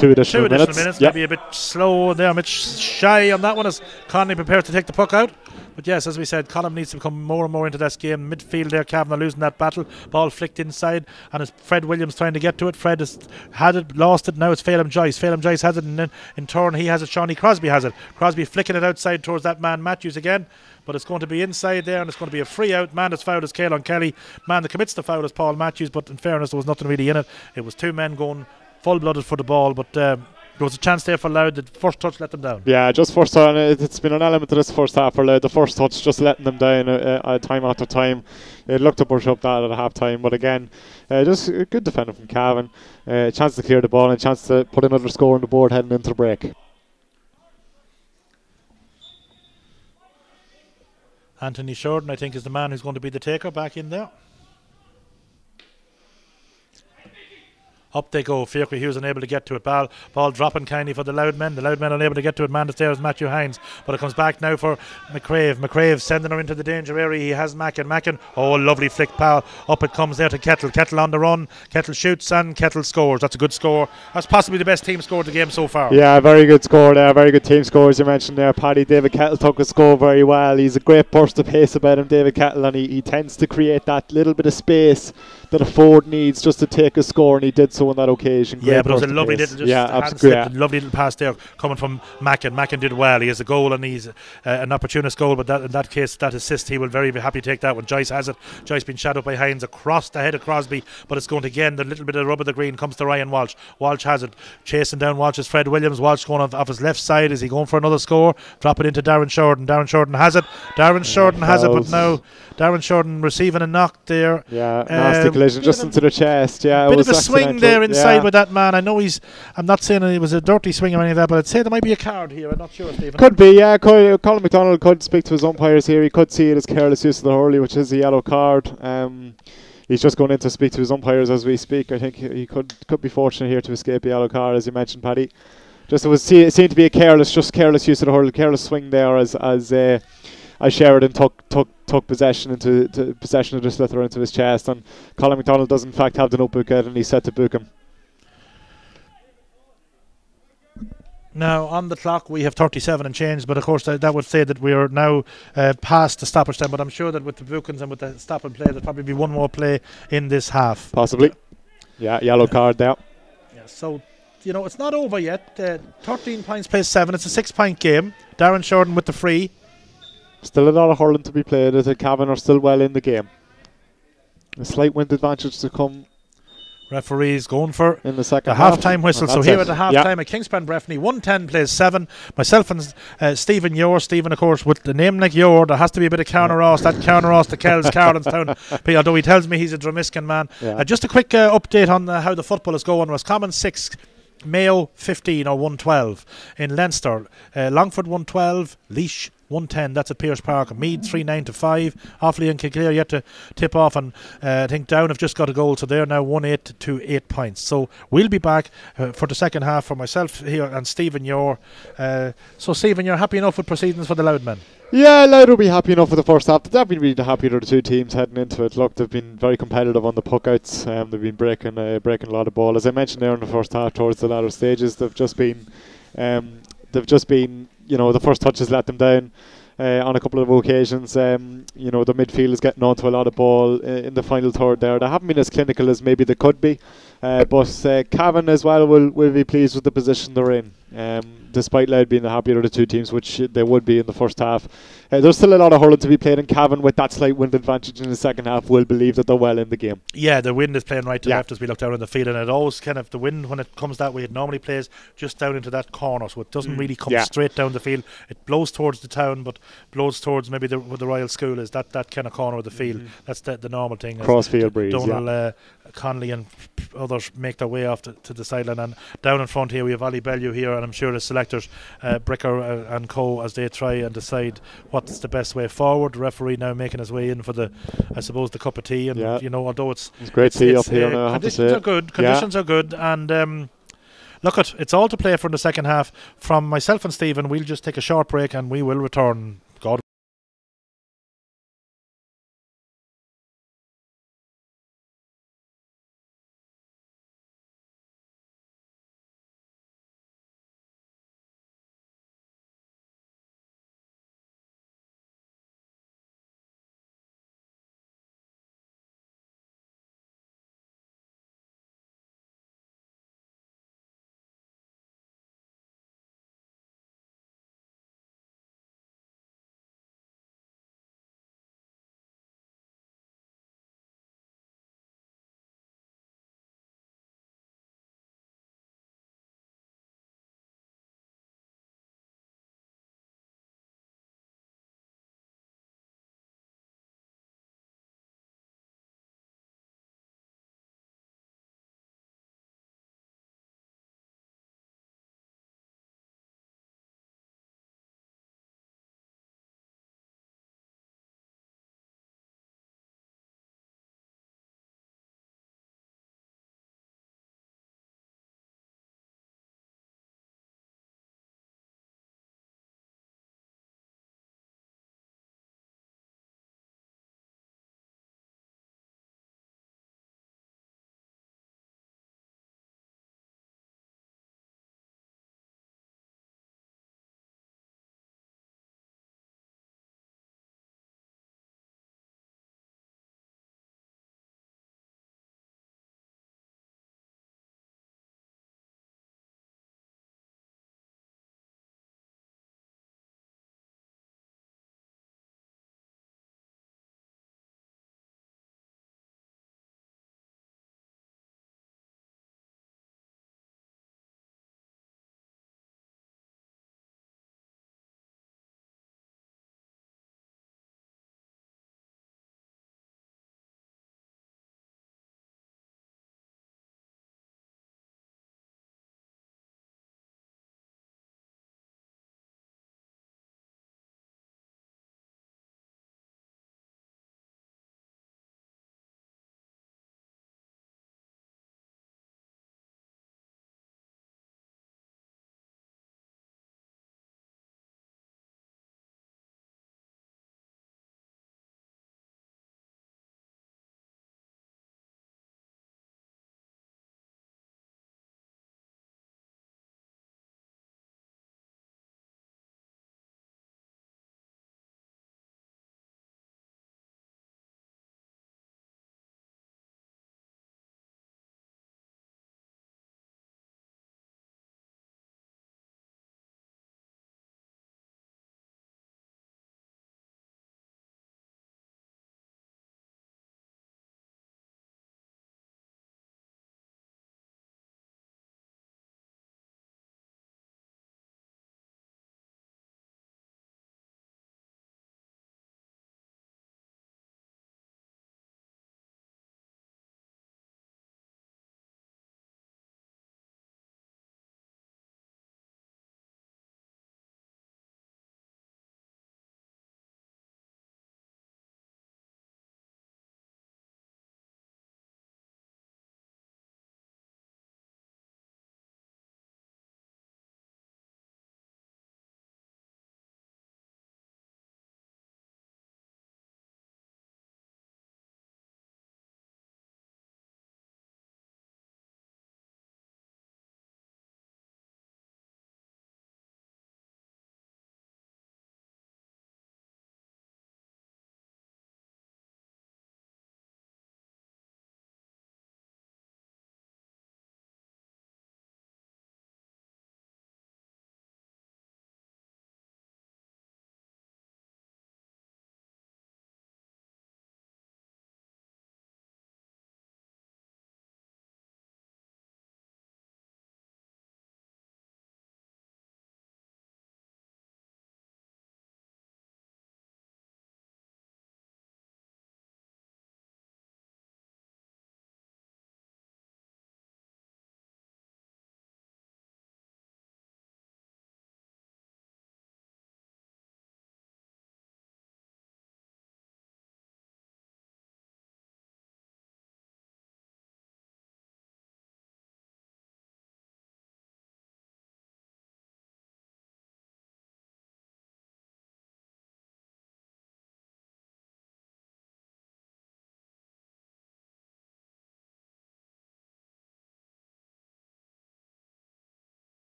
Two additional, Two additional minutes. minutes, Yep. maybe a bit slow there, a bit shy on that one as Conley prepares to take the puck out. But yes, as we said, Colin needs to come more and more into this game. Midfield there, Cavan are losing that battle. Ball flicked inside, and it's Fred Williams trying to get to it. Fred has had it, lost it. Now it's Phelan Joyce. Phelan Joyce has it, and in, in turn he has it. Shawnee Crosby has it. Crosby flicking it outside towards that man Matthews again. But it's going to be inside there, and it's going to be a free out. Man that's fouled is Caelan Kelly. Man that commits the foul is Paul Matthews. But in fairness, there was nothing really in it. It was two men going full blooded for the ball, but um, there was a chance there for Louth. The first touch let them down. Yeah, just first time. It, it's been an element of this first half for Louth. The first touch just letting them down uh, uh, time after time. It looked to push up that at half time, but again, uh, just a good defender from Cavan. Uh, chance to clear the ball and a chance to put another score on the board heading into the break. Anthony Shorten, I think, is the man who's going to be the taker back in there. Up they go. Fiacre Hughes unable to get to it. Ball, ball dropping kindly for the Louth men. The Louth men unable to get to it. Man is Matthew Hines. But it comes back now for McCrave. McCrave sending her into the danger area. He has Mackin. Mackin. Oh, lovely flick pal. Up it comes there to Kettle. Kettle on the run. Kettle shoots and Kettle scores. That's a good score. That's possibly the best team score of the game so far. Yeah, very good score there. Very good team score, as you mentioned there, Paddy. David Kettle took the score very well. He's a great burst of pace about him, David Kettle, and he, he tends to create that little bit of space that a forward needs just to take a score, and he did so on that occasion. Yeah, but it was a lovely little, just yeah, absolutely, yeah. lovely little pass there coming from Mackin. Mackin did well. He has a goal and he's uh, an opportunist goal, but that, in that case, that assist, he will very be happy to take that one. Joyce has it. Joyce being shadowed by Hines across the head of Crosby, but it's going to again. The little bit of rub of the green comes to Ryan Walsh. Walsh has it, chasing down Walsh is Fred Williams. Walsh going off, off his left side. Is he going for another score? Drop it into Darren Shorten. Darren Shorten has it. Darren Shorten has it, but now Darren Shorten receiving a knock there. Yeah, nasty um, collision just into the chest. Yeah, bit of a swing there inside yeah. with that man. I know he's. I'm not saying it was a dirty swing or any of that, but I'd say there might be a card here. I'm not sure, Stephen. Could be. Yeah, could, Colin McDonald could speak to his umpires here. He could see it as careless use of the hurley, which is a yellow card. Um, he's just going in to speak to his umpires as we speak. I think he could could be fortunate here to escape a yellow card, as you mentioned, Paddy. Just it was see, it seemed to be a careless, just careless use of the hurley, careless swing there as as. Uh, as Sheridan took took took possession into possession of the slither into his chest, and Colin McDonald does in fact have the notebook out, and he's set to book him. Now on the clock we have 37 and change, but of course that, that would say that we are now uh, past the stoppage time. But I'm sure that with the bookings and with the stop and play, there'll probably be one more play in this half. Possibly. Yeah, yellow card there. Yeah, so you know it's not over yet. Uh, 13 points plays seven. It's a six-point game. Darren Shorten with the free. Still a lot of hurling to be played as Cavan are still well in the game. A slight wind advantage to come. Referees going for in the second the half time whistle. so here it. at the half time at Kingspan Breffni, 110 plays 7. Myself and uh, Stephen Yor. Stephen, of course, with the name like Yor, there has to be a bit of Carnaross. That Carnaross to Kells, Carlinstown. although he tells me he's a Dromiskin man. Yeah. Uh, just a quick uh, update on uh, how the football is going. Roscommon 6. Mayo 15 or 112 in Leinster, uh, Longford 112, Laois 110. That's at Pearse Park. Meath 3 9 to 5. Offaly and Kildare yet to tip off. And uh, I think Down have just got a goal. So they're now 1 8 to 8 points. So we'll be back uh, for the second half for myself here and Stephen Yor. Uh, so, Stephen, you're happy enough with proceedings for the Louthmen? Yeah, Louth will be happy enough with the first half. They've been really happy with the two teams heading into it. Look, they've been very competitive on the puckouts. Um, they've been breaking uh, breaking a lot of ball. As I mentioned there in the first half, towards the latter stages, they've just been um, they've just been you know the first touches let them down uh, on a couple of occasions. Um, you know, the midfield is getting onto a lot of ball uh, in the final third there. They haven't been as clinical as maybe they could be. Uh, but uh, Cavan as well will, will be pleased with the position they're in. Um, despite Louth being the happier of the two teams, which they would be in the first half. Uh, there's still a lot of hurling to be played, and Cavan, with that slight wind advantage in the second half, will believe that they're well in the game. Yeah, the wind is playing right to yeah. left as we look down on the field, and it always kind of the wind when it comes that way, it normally plays just down into that corner, so it doesn't mm. really come yeah. straight down the field. It blows towards the town, but blows towards maybe the, where the Royal School is that that kind of corner of the field. Mm. That's the, the normal thing. Crossfield breeze. Donald yeah. uh, Connolly and others make their way off to, to, the sideline, and down in front here we have Ali Bellew here, and I'm sure the selectors, uh, Bricker uh, and Co, as they try and decide what's the best way forward. The referee now making his way in for the, I suppose, the cup of tea. And yeah. you know, although it's it's great it's, tea it's, up here. Uh, conditions are good. Conditions yeah. are good, and. Um, look at it's all to play for in the second half. From myself and Stephen, we'll just take a short break and we will return.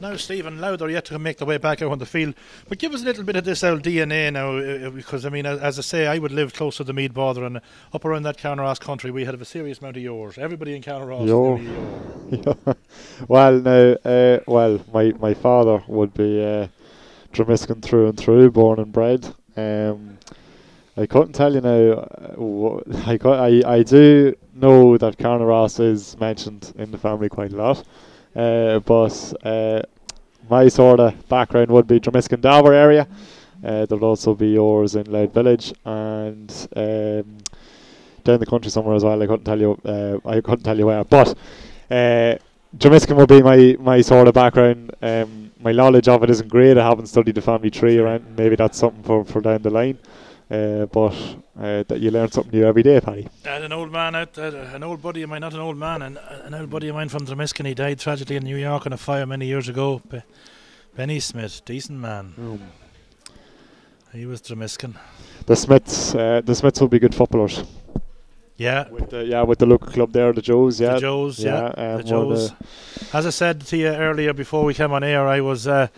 Now, Stephen Louth are yet to make their way back out on the field. But give us a little bit of this old DNA now, uh, uh, because, I mean, as I say, I would live close to the Meath Border and up around that Carnaross country, we had a serious amount of yours. Everybody in Carnaross. Yo. well, now, uh, well, my, my father would be uh, Dromiskin through and through, born and bred. Um, I couldn't tell you now. Uh, I, I, I do know that Carnaross is mentioned in the family quite a lot. Uh, but uh, my sort of background would be Dromiskin Darver area. Uh, there would also be yours in Louth Village and um, down the country somewhere as well. I couldn't tell you. Uh, I couldn't tell you where, but uh, Dromiskin would be my my sort of background. Um, my knowledge of it isn't great. I haven't studied the family tree around. Maybe that's something for, for down the line. Uh, but uh, that you learn something new every day, Paddy. An old man out, uh, an old buddy of mine, not an old man, an, an old buddy of mine from Dromiskin. He died tragically in New York in a fire many years ago. Be- Benny Smith, decent man. Mm. He was Dromiskin. The Smiths, uh, the Smiths will be good footballers. Yeah. With the, yeah, with the local club there, the Joes. Yeah. The Joes. Yeah. yeah the Joes. As I said to you earlier before we came on air, I was. Uh,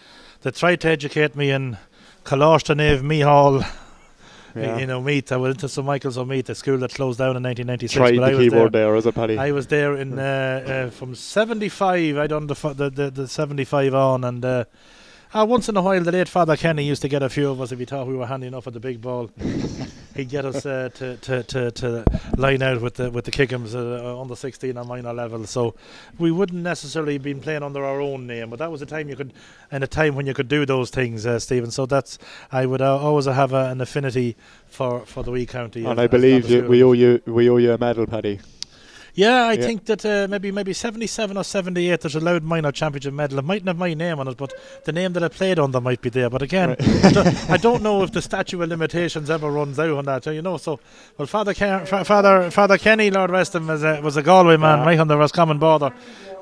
they tried to educate me in Kalashtanev Mihal yeah. you know, meet. I went to St Michael's on meet, a school that closed down in 1996. Tried but the I keyboard there, there, is it, Paddy? I was there in uh, uh, from 75. I done the, the, the the 75 on, and uh, uh, once in a while, the late Father Kenny used to get a few of us if he thought we were handy enough at the big ball. He'd get us uh, to, to, to, to line out with the with the Kickhams uh, on the 16 on minor level. So we wouldn't necessarily have been playing under our own name, but that was a time you could, and a time when you could do those things, uh, Stephen. So that's I would uh, always have a, an affinity for, for the wee county. And as, I believe you, we owe you we owe you a medal, Paddy. Yeah, I yeah. think that uh, maybe maybe 77 or 78 there's a Louth minor championship medal. It mightn't have my name on it, but the name that I played under might be there. But again, right. I, don't, I, don't, know if the statute of limitations ever runs out on that. You know, so well, Father Ken, Father Father Kenny Lord Weston was a was a Galway man, right on the Roscommon border.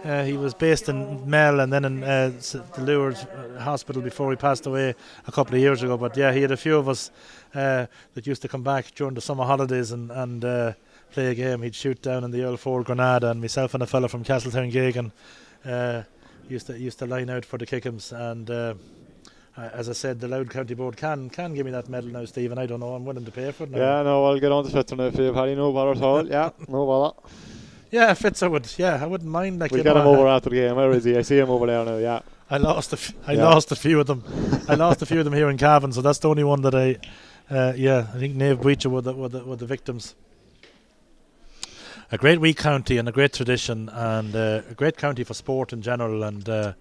Uh, he was based in Mel and then in uh, the Lourdes uh, Hospital before he passed away a couple of years ago. But yeah, he had a few of us uh, that used to come back during the summer holidays and and uh, play a game. He'd shoot down in the Earl Ford Granada, and myself and a fellow from Castletown Geoghegan uh, used to used to line out for the Kickhams. And uh, as I said, the Louth County Board can can give me that medal now, Stephen. I don't know. I'm willing to pay for it now. Yeah, no, I'll get on to Fitzer now for you, Paddy. No bother at all. yeah, no bother. Yeah, Fitzer would. Yeah, I wouldn't mind. Like we get him over after the game. Where is he? I see him over there now. Yeah. I lost a f- I yeah. lost a few of them. I lost a few of them here in Cavan, so that's the only one that I. Uh, yeah, I think Nave Breacher were the, were the, were the victims a great wee county and a great tradition and uh, a great county for sport in general. And uh,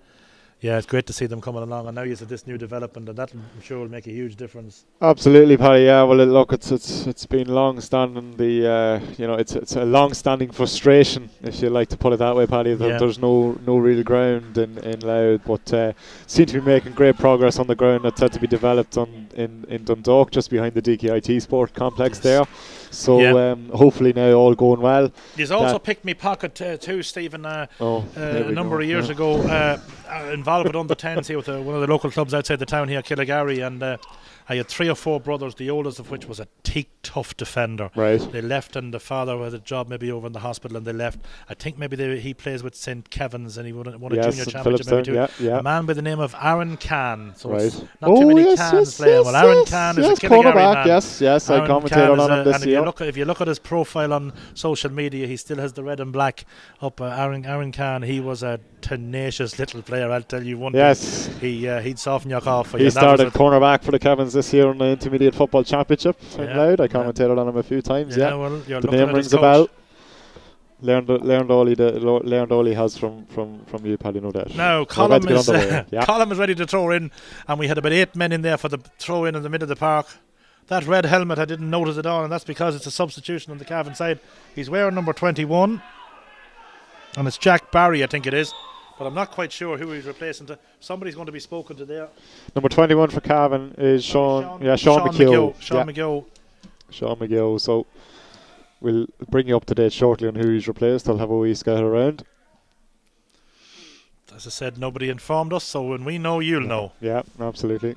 yeah, it's great to see them coming along. And now you said this new development, and that I'm sure will make a huge difference. Absolutely, Paddy. Yeah, well, look, it's it's it's been long standing. The uh, you know, it's it's a long standing frustration, if you like to put it that way, Paddy. That yeah. There's no no real ground in in Louth, but uh, seem to be making great progress on the ground that's had to be developed on in in Dundalk, just behind the DKIT Sport Complex yes. there. So yeah. um, hopefully now all going well. He's also picked me pocket uh, too, Stephen. Uh, oh, uh, a number go. of years yeah. ago, uh, uh, involved with under 10s here with one of the local clubs outside the town here, Killygarry, and I had three or four brothers, the oldest of which was a teak tough defender. Right. They left, and the father had a job maybe over in the hospital, and they left. I think maybe they, he plays with St Kevin's, and he won, won a yes, junior championship. Maybe too. Yeah, yeah. A man by the name of Aaron Kahn. So right. not oh, too many yes, Kahns yes, playing. Yes, well, Aaron yes, Kahn yes, is a man. Yes, yes, Aaron I commentated on him this and year. If you, look, if you look at his profile on social media, he still has the red and black up. Uh, Aaron Aaron Kahn, he was a tenacious little player. I'll tell you one. Yes, he uh, he'd soften your off. He started cornerback for the Kevins this year in the intermediate football championship yeah. in Louth. I commentated yeah. on him a few times. Yeah, yeah. Well, the name rings a bell. Learned learned all he did, learned all he has from from from you, Paddy, no doubt. No, Colum is uh, yeah. Colum is ready to throw in, and we had about eight men in there for the throw in in the middle of the park. That red helmet, I didn't notice it on, and that's because it's a substitution on the Cavan side. He's wearing number 21, and it's Jack Barry, I think it is. But I'm not quite sure who he's replacing. To. Somebody's going to be spoken to there. Number 21 for Cavan is Sean, Sean yeah, Sean, Sean McGill. Sean yeah. McGill. Sean McGill. So we'll bring you up to date shortly on who he's replaced. I'll have a wee scout around. As I said, nobody informed us, so when we know, you'll yeah. know. Yeah, absolutely.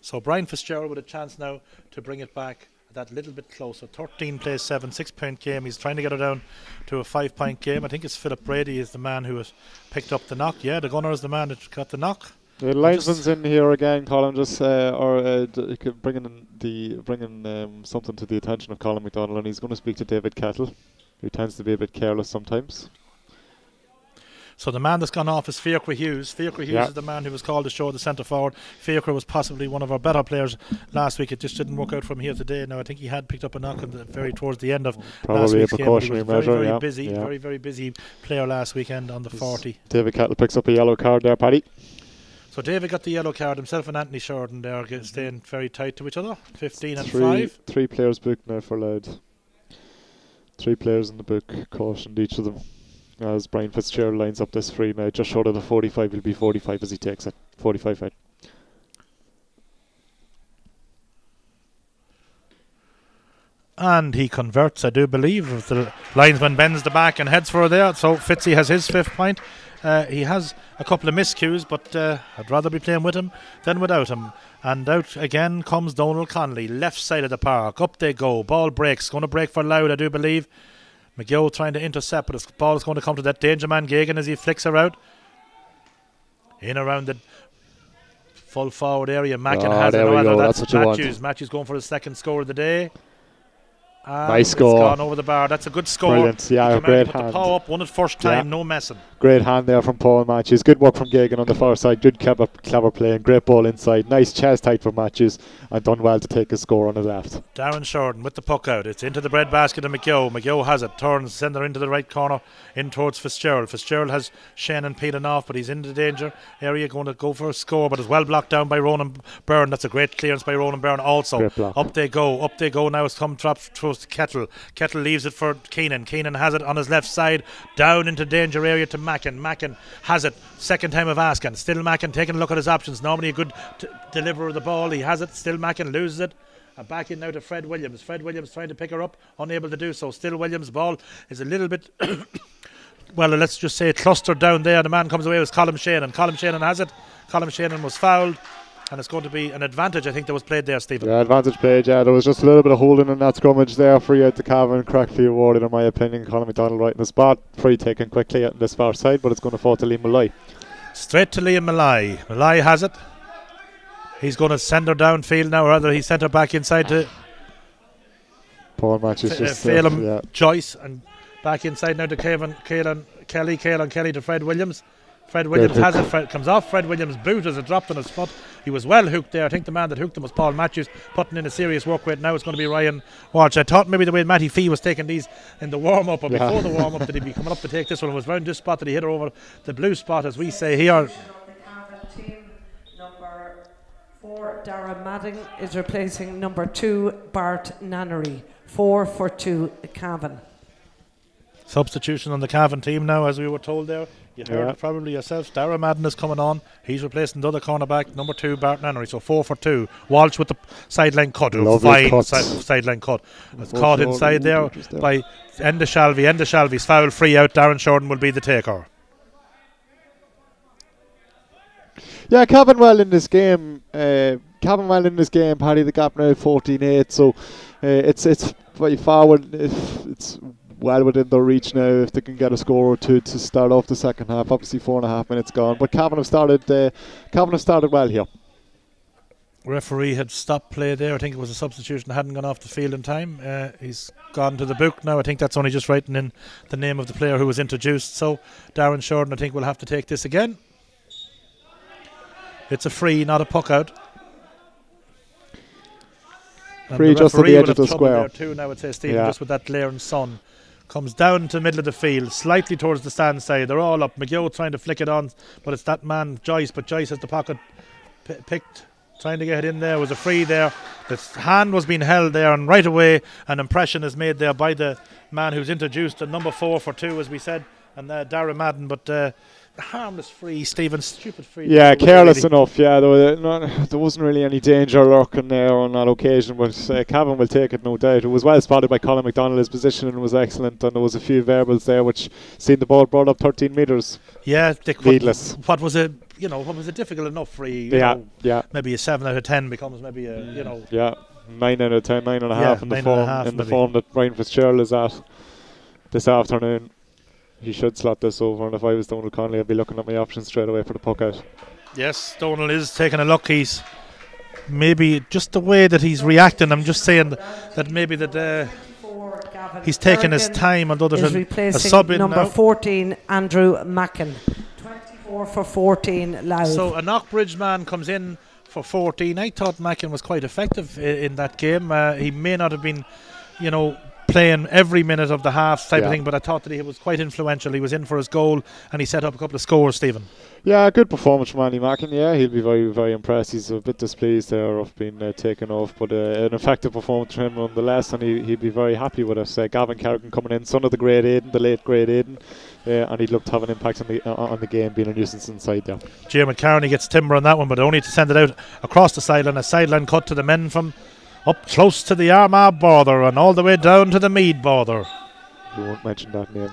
So Brian Fitzgerald with a chance now to bring it back that little bit closer. 13 plays 7, 6 point game. He's trying to get her down to a 5 point game. I think it's Philip Brady is the man who has picked up the knock. Yeah, the gunner is the man that got the knock. The linesman's in here again, Colin. Just uh, or uh, bringing the bringing um, something to the attention of Colin McDonald, and he's going to speak to David Kettle, who tends to be a bit careless sometimes. So the man that's gone off is Fiacre Hughes. Fiacre Hughes Yeah. is the man who was called to show the centre forward. Fiacre was possibly one of our better players last week. It just didn't work out from here today. Now I think he had picked up a knock very towards the end of last Probably a week's game. he precautionary was very, measure. very yeah. busy, yeah. very very busy player last weekend on the 40. David Kettle picks up a yellow card there, Paddy. So David got the yellow card himself and Anthony Shorten there get- mm-hmm. staying very tight to each other. 15 and three, 5. Three players booked now for Louth. Three players in the book, cautioned each of them. As Brian Fitzgerald lines up this free now, just short of the 45, will be 45 as he takes it. 45 out. And he converts, I do believe. The linesman bends the back and heads for her there. So Fitzy has his fifth point. Uh, he has a couple of miscues, but uh, I'd rather be playing with him than without him. And out again comes Donald Conley, left side of the park. Up they go. Ball breaks. Going to break for Louth, I do believe. McGill trying to intercept, but the ball is going to come to that danger man Gagan as he flicks her out. In around the full forward area. Mackin Ah, has it. we That's, That's what you want. Matthews. Matthews going for his second score of the day. And Nice it's score. gone over the bar. That's a good score. Brilliant. Yeah, He came out, great hand. the paw up, won it first time, Yeah. no messing. Great hand there from Paul Matthews. Good work from Gagan on the far side. Good clever, clever play and great ball inside. Nice chest height for Matthews and done well to take a score on the left. Darren Shorten with the puck out. It's into the bread basket of McGill. McGill has it. Turns, send her into the right corner, in towards Fitzgerald. Fitzgerald has Shannon peeling off, but he's in the danger area, going to go for a score, but is well blocked down by Ronan Byrne. That's a great clearance by Ronan Byrne also. Up they go, up they go. Now it's come drops towards to Kettle. Kettle leaves it for Keenan. Keenan has it on his left side, down into danger area to Mackin. Mackin has it. Second time of asking. Still Mackin taking a look at his options. Normally a good t- deliverer of the ball. He has it. Still Mackin loses it. Uh, back in now to Fred Williams. Fred Williams trying to pick her up, unable to do so. Still Williams' ball is a little bit. Well, let's just say clustered down there. The man comes away with Colin Shannon. Colin Shannon has it. Colin Shannon was fouled, and it's going to be an advantage. I think that was played there, Stephen. Yeah, advantage played, Yeah, there was just a little bit of holding in that scrummage there. Free out to Cavan, correctly awarded in my opinion. Colin McDonald right in the spot. Free taken quickly out this far side, but it's going to fall to Lee Malloy. Straight to Liam Malloy. Malloy has it. He's going to send her downfield now, or rather, he sent her back inside to Paul Matthews F- just uh, Phelan yeah. Joyce and back inside now to Kevin, Kaelan Kelly, Kaelan Kelly to Fred Williams. Fred Williams has it. hook. Fred comes off. Fred Williams' boot as it dropped on his foot. He was well hooked there. I think the man that hooked him was Paul Matthews, putting in a serious work rate. Now it's going to be Ryan Walsh. I thought maybe the way Matty Fee was taking these in the warm up, or Yeah. before the warm up, that he'd be coming up to take this one. It was round this spot that he hit her over the blue spot, as we say here. the Cavan team. Number four, Dara Madden is replacing number two, Bart Nannery. Four for two, Cavan. Substitution on the Cavan team now, as we were told there. You heard Yeah. it probably yourself. Dara Madden is coming on. He's replacing the other cornerback, number two, Bart Nannery. So four for two. Walsh with the sideline cut. Lovely fine sideline cut. It's caught inside there there. by Enda Shalvey. Enda Shalvey's foul free out. Darren Shorten will be the taker. Yeah, Cavan well in this game. Uh, well in this game. Paddy the gap now 14-8. So uh, it's it's by forward. If it's well within their reach now if they can get a score or two to start off the second half. Obviously four and a half minutes gone, but Cavan have started. Uh, Cavan have started well here. Referee had stopped play there. I think it was a substitution. Hadn't gone off the field in time. Uh, he's gone to the book now. I think that's only just writing in the name of the player who was introduced. So Darren Shorten, I think, will have to take this again. It's a free, not a puck out. And Free just at the edge of the square. There too, now, I would say, Stephen, Yeah. just with that glaring sun. Comes down to the middle of the field, slightly towards the stand side. They're all up. McGill trying to flick it on, but it's that man, Joyce. But Joyce has the pocket picked, trying to get it in there. Was a free there. The hand was being held there, and right away an impression is made there by the man who's introduced, the number four for two, as we said, and uh, Darren Madden. But uh, harmless free, Stephen, stupid free. Yeah, Really. careless enough. Yeah, there, was, not, there wasn't really any danger lurking there on that occasion, but uh, Cavan will take it, no doubt. It was well spotted by Colin McDonald. His positioning was excellent, and there was a few variables there which seen the ball brought up 13 metres. Yeah, they could, Needless. What was it? you know what was a difficult enough free? you Yeah, know, yeah, maybe a seven out of ten becomes maybe a you know yeah. nine out of ten, nine and Yeah, in the nine and a form half in the maybe. form that Brian Fitzgerald is at this afternoon. He should slot this over, and if I was Donald Conley, I'd be looking at my options straight away for the puck out. Yes, Donald is taking a look. He's maybe just the way that he's reacting. I'm just saying that, that maybe that uh, he's taking his Kerrigan time, although there's is a, a sub in number now. 14, Andrew Mackin. 24 for 14, Louth. So a Knockbridge man comes in for 14. I thought Mackin was quite effective i- in that game. Uh, he may not have been, you know, playing every minute of the half type Yeah. of thing, but I thought that he was quite influential. He was in for his goal and he set up a couple of scores, Stephen. Yeah, good performance from Andy Mackin. Yeah, he'll be very, very impressed. He's a bit displeased there of being uh, taken off, but uh, an effective performance from him nonetheless, and he, he'd be very happy with us. Uh, Gavin Kerrigan coming in, son of the great Aiden, the late great Aiden, Yeah, and he'd look to have an impact on the uh, on the game, being a nuisance inside there. Jim McCarney gets timber on that one, but only to send it out across the sideline. A sideline cut to the men from up close to the Armagh border and all the way down to the Meath border. You won't mention that name.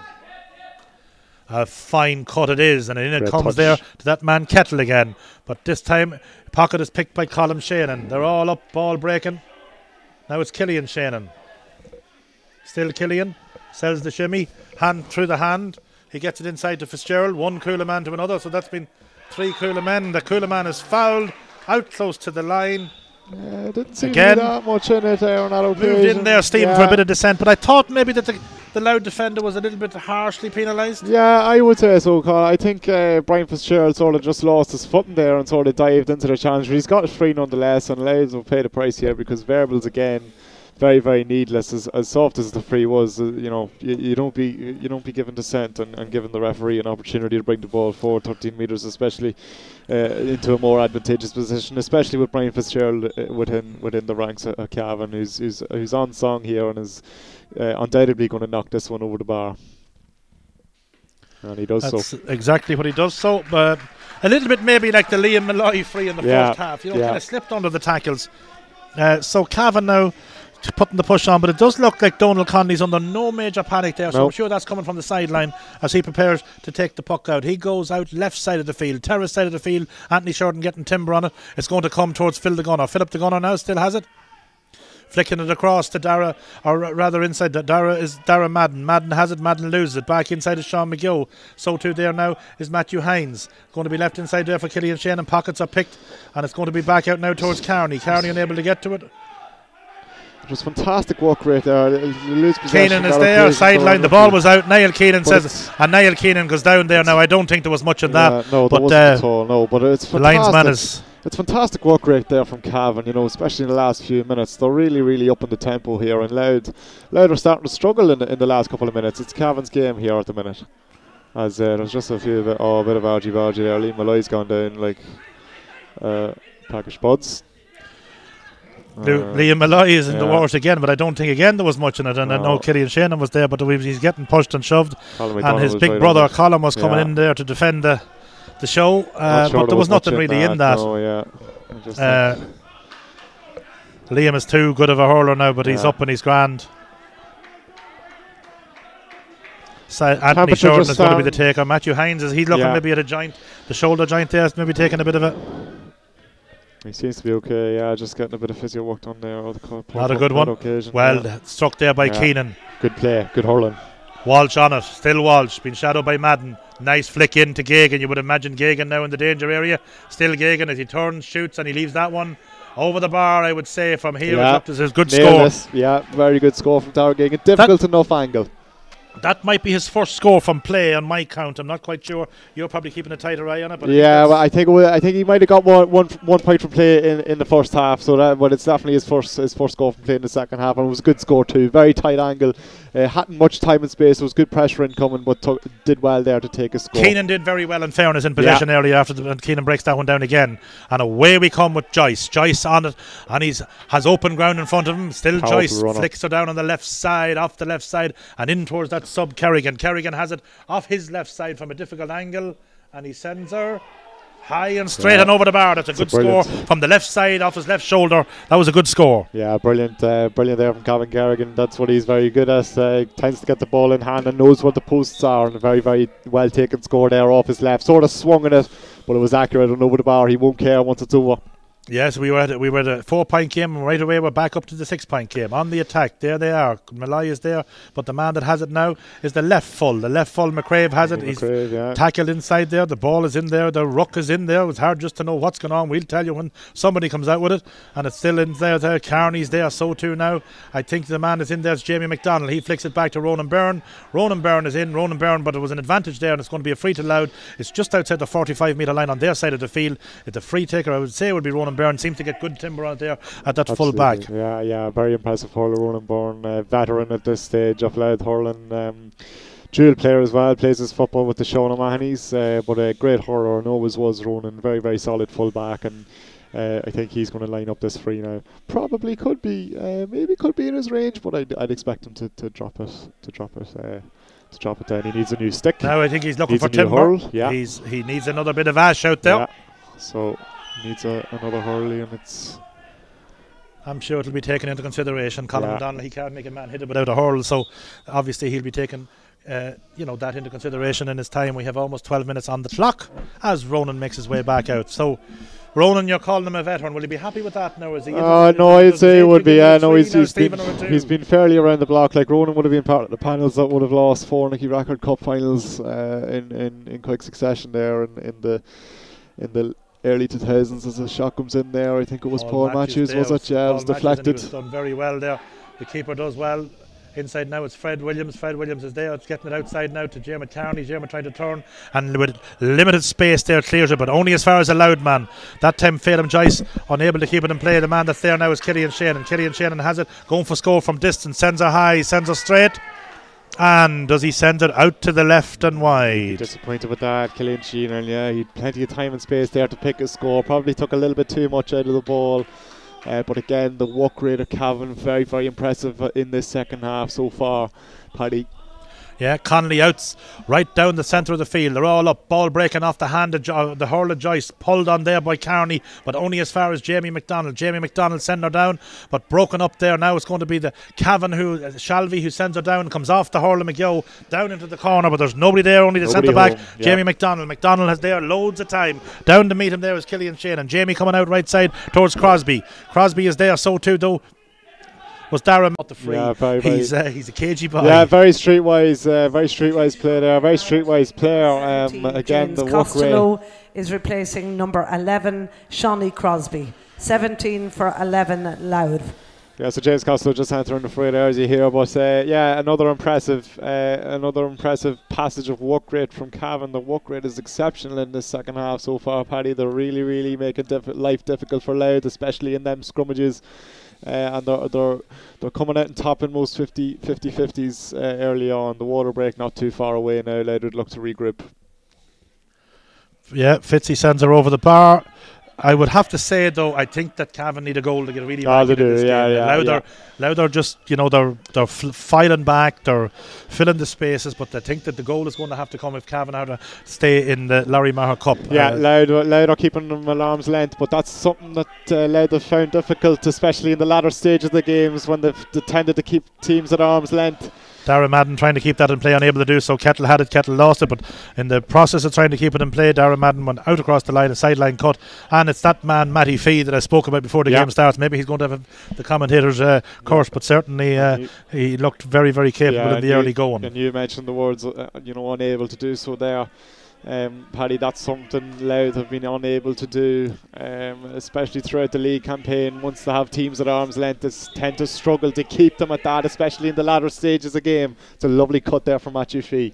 A fine cut it is, and in it comes touch. there to that man Kettle again. But this time, pocket is picked by Colin Shannon. They're all up, ball breaking. Now it's Killian Shannon. Still Killian. Sells the shimmy. Hand through the hand. He gets it inside to Fitzgerald. One cooler man to another. So that's been three cooler men. The cooler man is fouled. Out close to the line. Yeah, didn't seem Again. that much in it there on that occasion. Moved in there, Stephen, for a bit of dissent. But I thought maybe that the, the Louth defender was a little bit harshly penalised. Yeah, I would say so, Carl. I think uh, Brian Fitzgerald sort of just lost his footing there and sort of dived into the challenge. But he's got his free nonetheless, and Louds will pay the price here because Variables again, very very needless. As, as soft as the free was, uh, you know, you, you don't be you don't be given dissent and, and giving the referee an opportunity to bring the ball forward 13 metres, especially uh, into a more advantageous position, especially with Brian Fitzgerald uh, within within the ranks of, of Cavan, who's who's who's on song here and is uh, undoubtedly going to knock this one over the bar. And he does so. Exactly what he does. So, uh, a little bit maybe like the Liam Malloy free in the Yeah, first half. You know, yeah. kind of slipped under the tackles. Uh, so Cavan now putting the push on, but it does look like Donald Conley's under no major panic there. So No. I'm sure that's coming from the sideline as he prepares to take the puck out. He goes out left side of the field, terrace side of the field. Anthony Shorten getting timber on it. It's going to come towards Phil the Gunner. Philip the Gunner now still has it. Flicking it across to Dara, or rather inside. Da- Dara is Dara Madden. Madden has it. Madden loses it. Back inside is Sean McGill. So too there now is Matthew Hines. Going to be left inside there for Killian Shane, and pockets are picked, and it's going to be back out now towards Carney. Carney unable to get to it. It was fantastic work right there. You lose possession Keenan is there, sideline. The ball was out. Niall Keenan says, and Niall Keenan goes down there. Now I don't think there was much in that. Yeah, no, there wasn't uh, at all. No, but it's fantastic. linesman is It's fantastic work right there from Cavan, you know, especially in the last few minutes. They're really, really up in the tempo here, and Louth, Louth are starting to struggle in the, in the last couple of minutes. It's Cavan's game here at the minute. As uh, there's just a few bit, oh, a bit of argy bargy there. Liam Malloy's gone down like uh, package buds. Liam Malloy is in the yeah. water again, but I don't think again there was much in it. And I know No. Killian Shannon was there, but he's getting pushed and shoved. Colin and his big right brother. Colin was coming Yeah. in there to defend the the show, uh, sure but there was much nothing really in that. No, yeah. Uh, Liam is too good of a hurler now, but he's up and he's grand. So Anthony Shorten is going to be the taker. Matthew Hines. Is he looking maybe at a joint, the shoulder joint there? Is maybe taking a bit of a he seems to be okay. Yeah, just getting a bit of physio work done there. on the Not a good one. Occasion, well yeah. struck there by Yeah. Keenan. Good play, good hurling. Walsh on it, still Walsh, been shadowed by Madden. Nice flick in to Gagan. You would imagine Gagan now in the danger area. Still Gagan as he turns, shoots, and he leaves that one over the bar. I would say from here Yeah. up to his good score. this. Yeah, very good score from Tower Gagan. Difficult enough angle. That might be his first score from play on my count. I'm not quite sure. You're probably keeping a tighter eye on it. But yeah, that's- well, I think I think he might have got one, one, one point from play in, in the first half. So that, but it's definitely his first his first score from play in the second half, and it was a good score too. Very tight angle. Uh, hadn't much time and space. It was good pressure incoming, but took, did well there to take a score. Keenan did very well in fairness in possession earlier after the, and Keenan breaks that one down again. And away we come with Joyce. Joyce on it and he's has open ground in front of him. Still Powerful Joyce runner. flicks her down on the left side, off the left side, and in towards that sub Kerrigan. Kerrigan has it off his left side from a difficult angle and he sends her high and straight Yeah. and over the bar. That's a It's a good score from the left side off his left shoulder. That was a good score. Yeah, brilliant, uh, brilliant there from Gavin Kerrigan. That's what he's very good at. Uh, tends to get the ball in hand and knows what the posts are, and a very, very well taken score there off his left. Sort of swung in it, but it was accurate and over the bar. He won't care once it's over. Yes, we were at, we were at a four point game, and right away we're back up to the six point game. On the attack, there they are. Malloy is there, but the man that has it now is the left full. The left full, McCrave has it. He's McCrave, yeah. tackled inside there. The ball is in there. The ruck is in there. It's hard just to know what's going on. We'll tell you when somebody comes out with it, and it's still in there. There, Carney's there, so too now. I think the man is in there. It's Jamie McDonald. He flicks it back to Ronan Byrne. Ronan Byrne is in. Ronan Byrne, but it was an advantage there, and it's going to be a free to Louth. It's just outside the 45 metre line on their side of the field. It's a free taker. I would say it would be Ronan Byrne. Seems to get good timber out there at that full back. Yeah, yeah, very impressive hurler, Ronan Byrne, uh, veteran at this stage of Louth hurling. Um, dual player as well, plays his football with the Sean O'Mahony's, uh, but a great hurler and always was Ronan, very, very solid full back and uh, I think he's going to line up this free now. Probably could be, uh, maybe could be in his range, but I'd, I'd expect him to, to drop it, to drop it, uh, to drop it down. He needs a new stick. Now I think he's looking Needs for timber. hurl, yeah. He's he needs another bit of ash out there. Yeah. So needs a, another hurley, and it's I'm sure it'll be taken into consideration. Colin Yeah. McDonald, he can't make a man hit it without a hurl, so obviously he'll be taking, uh, you know, that into consideration in his time. We have almost 12 minutes on the clock as Ronan makes his way back out. So, Ronan, you're calling him a veteran. Will he be happy with that now? Is he? Uh, no, I'd say he would be. Yeah, no, he's, he's, been, been he's been fairly around the block. Like Ronan would have been part of the panels that would have lost four Nicky Rackard Cup finals uh, in, in in quick succession there in, in the in the early 2000s as a shot comes in there. I think it was Paul, Matthews, was it? Yeah, it was Paul Matthews, and he deflected. was done very well there. The keeper does well. Inside now it's Fred Williams. Fred Williams is there. It's getting it outside now to Jeremy Carney. Jeremy trying to turn and with limited space there clears it, but only as far as a Louth man. That time Phelan Joyce unable to keep it in play. The man that's there now is Killian Shane, and Killian Shane has it going for score from distance. Sends her high, sends her straight. And does he send it out to the left and wide? Disappointed with that, Killian Sheenan. Yeah, he had plenty of time and space there to pick a score. Probably took a little bit too much out of the ball. Uh, but again, the walk rate of Cavan very, very impressive in this second half so far. Paddy, Yeah, Conley outs right down the centre of the field. They're all up. Ball breaking off the hand of jo- the hurl of Joyce. Pulled on there by Carney, but only as far as Jamie McDonald. Jamie McDonald send her down, but broken up there. Now it's going to be the Cavan who, uh, Shalvey, who sends her down, comes off the hurl of McGill down into the corner, but there's nobody there, only the centre back. yeah. Jamie McDonald. McDonald has there loads of time. Down to meet him there is Killian Shane, and Jamie coming out right side towards Crosby. Crosby is there, so too, though. Was Darren not the free? Yeah, very, very- he's, uh, he's a cagey boy. Yeah, very streetwise, uh, very streetwise play there. Very streetwise player. Um, again, James the walk rate. Is replacing number 11, Shawnee Crosby. 17 for 11, Louth. Yeah, so James Costello just answering the free there as you hear, but uh, yeah, another impressive, uh, another impressive passage of work rate from Cavan. The work rate is exceptional in this second half so far, Paddy. They're really, really making diff- life difficult for Louth, especially in them scrummages. Uh, and they're, they're they're coming out and topping most 50 50 50s uh, early on. The water break not too far away now. Louth would look to regroup. Yeah, Fitzy sends her over the bar. I would have to say though, I think that Cavan need a goal to get really back they do, this yeah, game. yeah, Louder, louder, just you know they're they're filing back, they're filling the spaces, but I think that the goal is going to have to come if Cavan are to stay in the Lory Meagher Cup. Yeah, Uh, Louth, Louth are keeping them at arm's length, but that's something that uh, Louth have found difficult, especially in the latter stage of the games when they've tended to keep teams at arm's length. Darren Madden trying to keep that in play, unable to do so. Kettle had it, Kettle lost it, but in the process of trying to keep it in play, Darren Madden went out across the line, a sideline cut, and it's that man Matty Fee that I spoke about before the Yeah. game starts. Maybe he's going to have a, the commentator's uh, course, but certainly uh, he looked very, very capable Yeah, in the you- early going. And you mentioned the words, uh, you know, unable to do so there. Um, Paddy, that's something Louth have been unable to do, um, especially throughout the league campaign. Once they have teams at arm's length, they tend to struggle to keep them at that, especially in the latter stages of the game. It's a lovely cut there from Matthew Fee.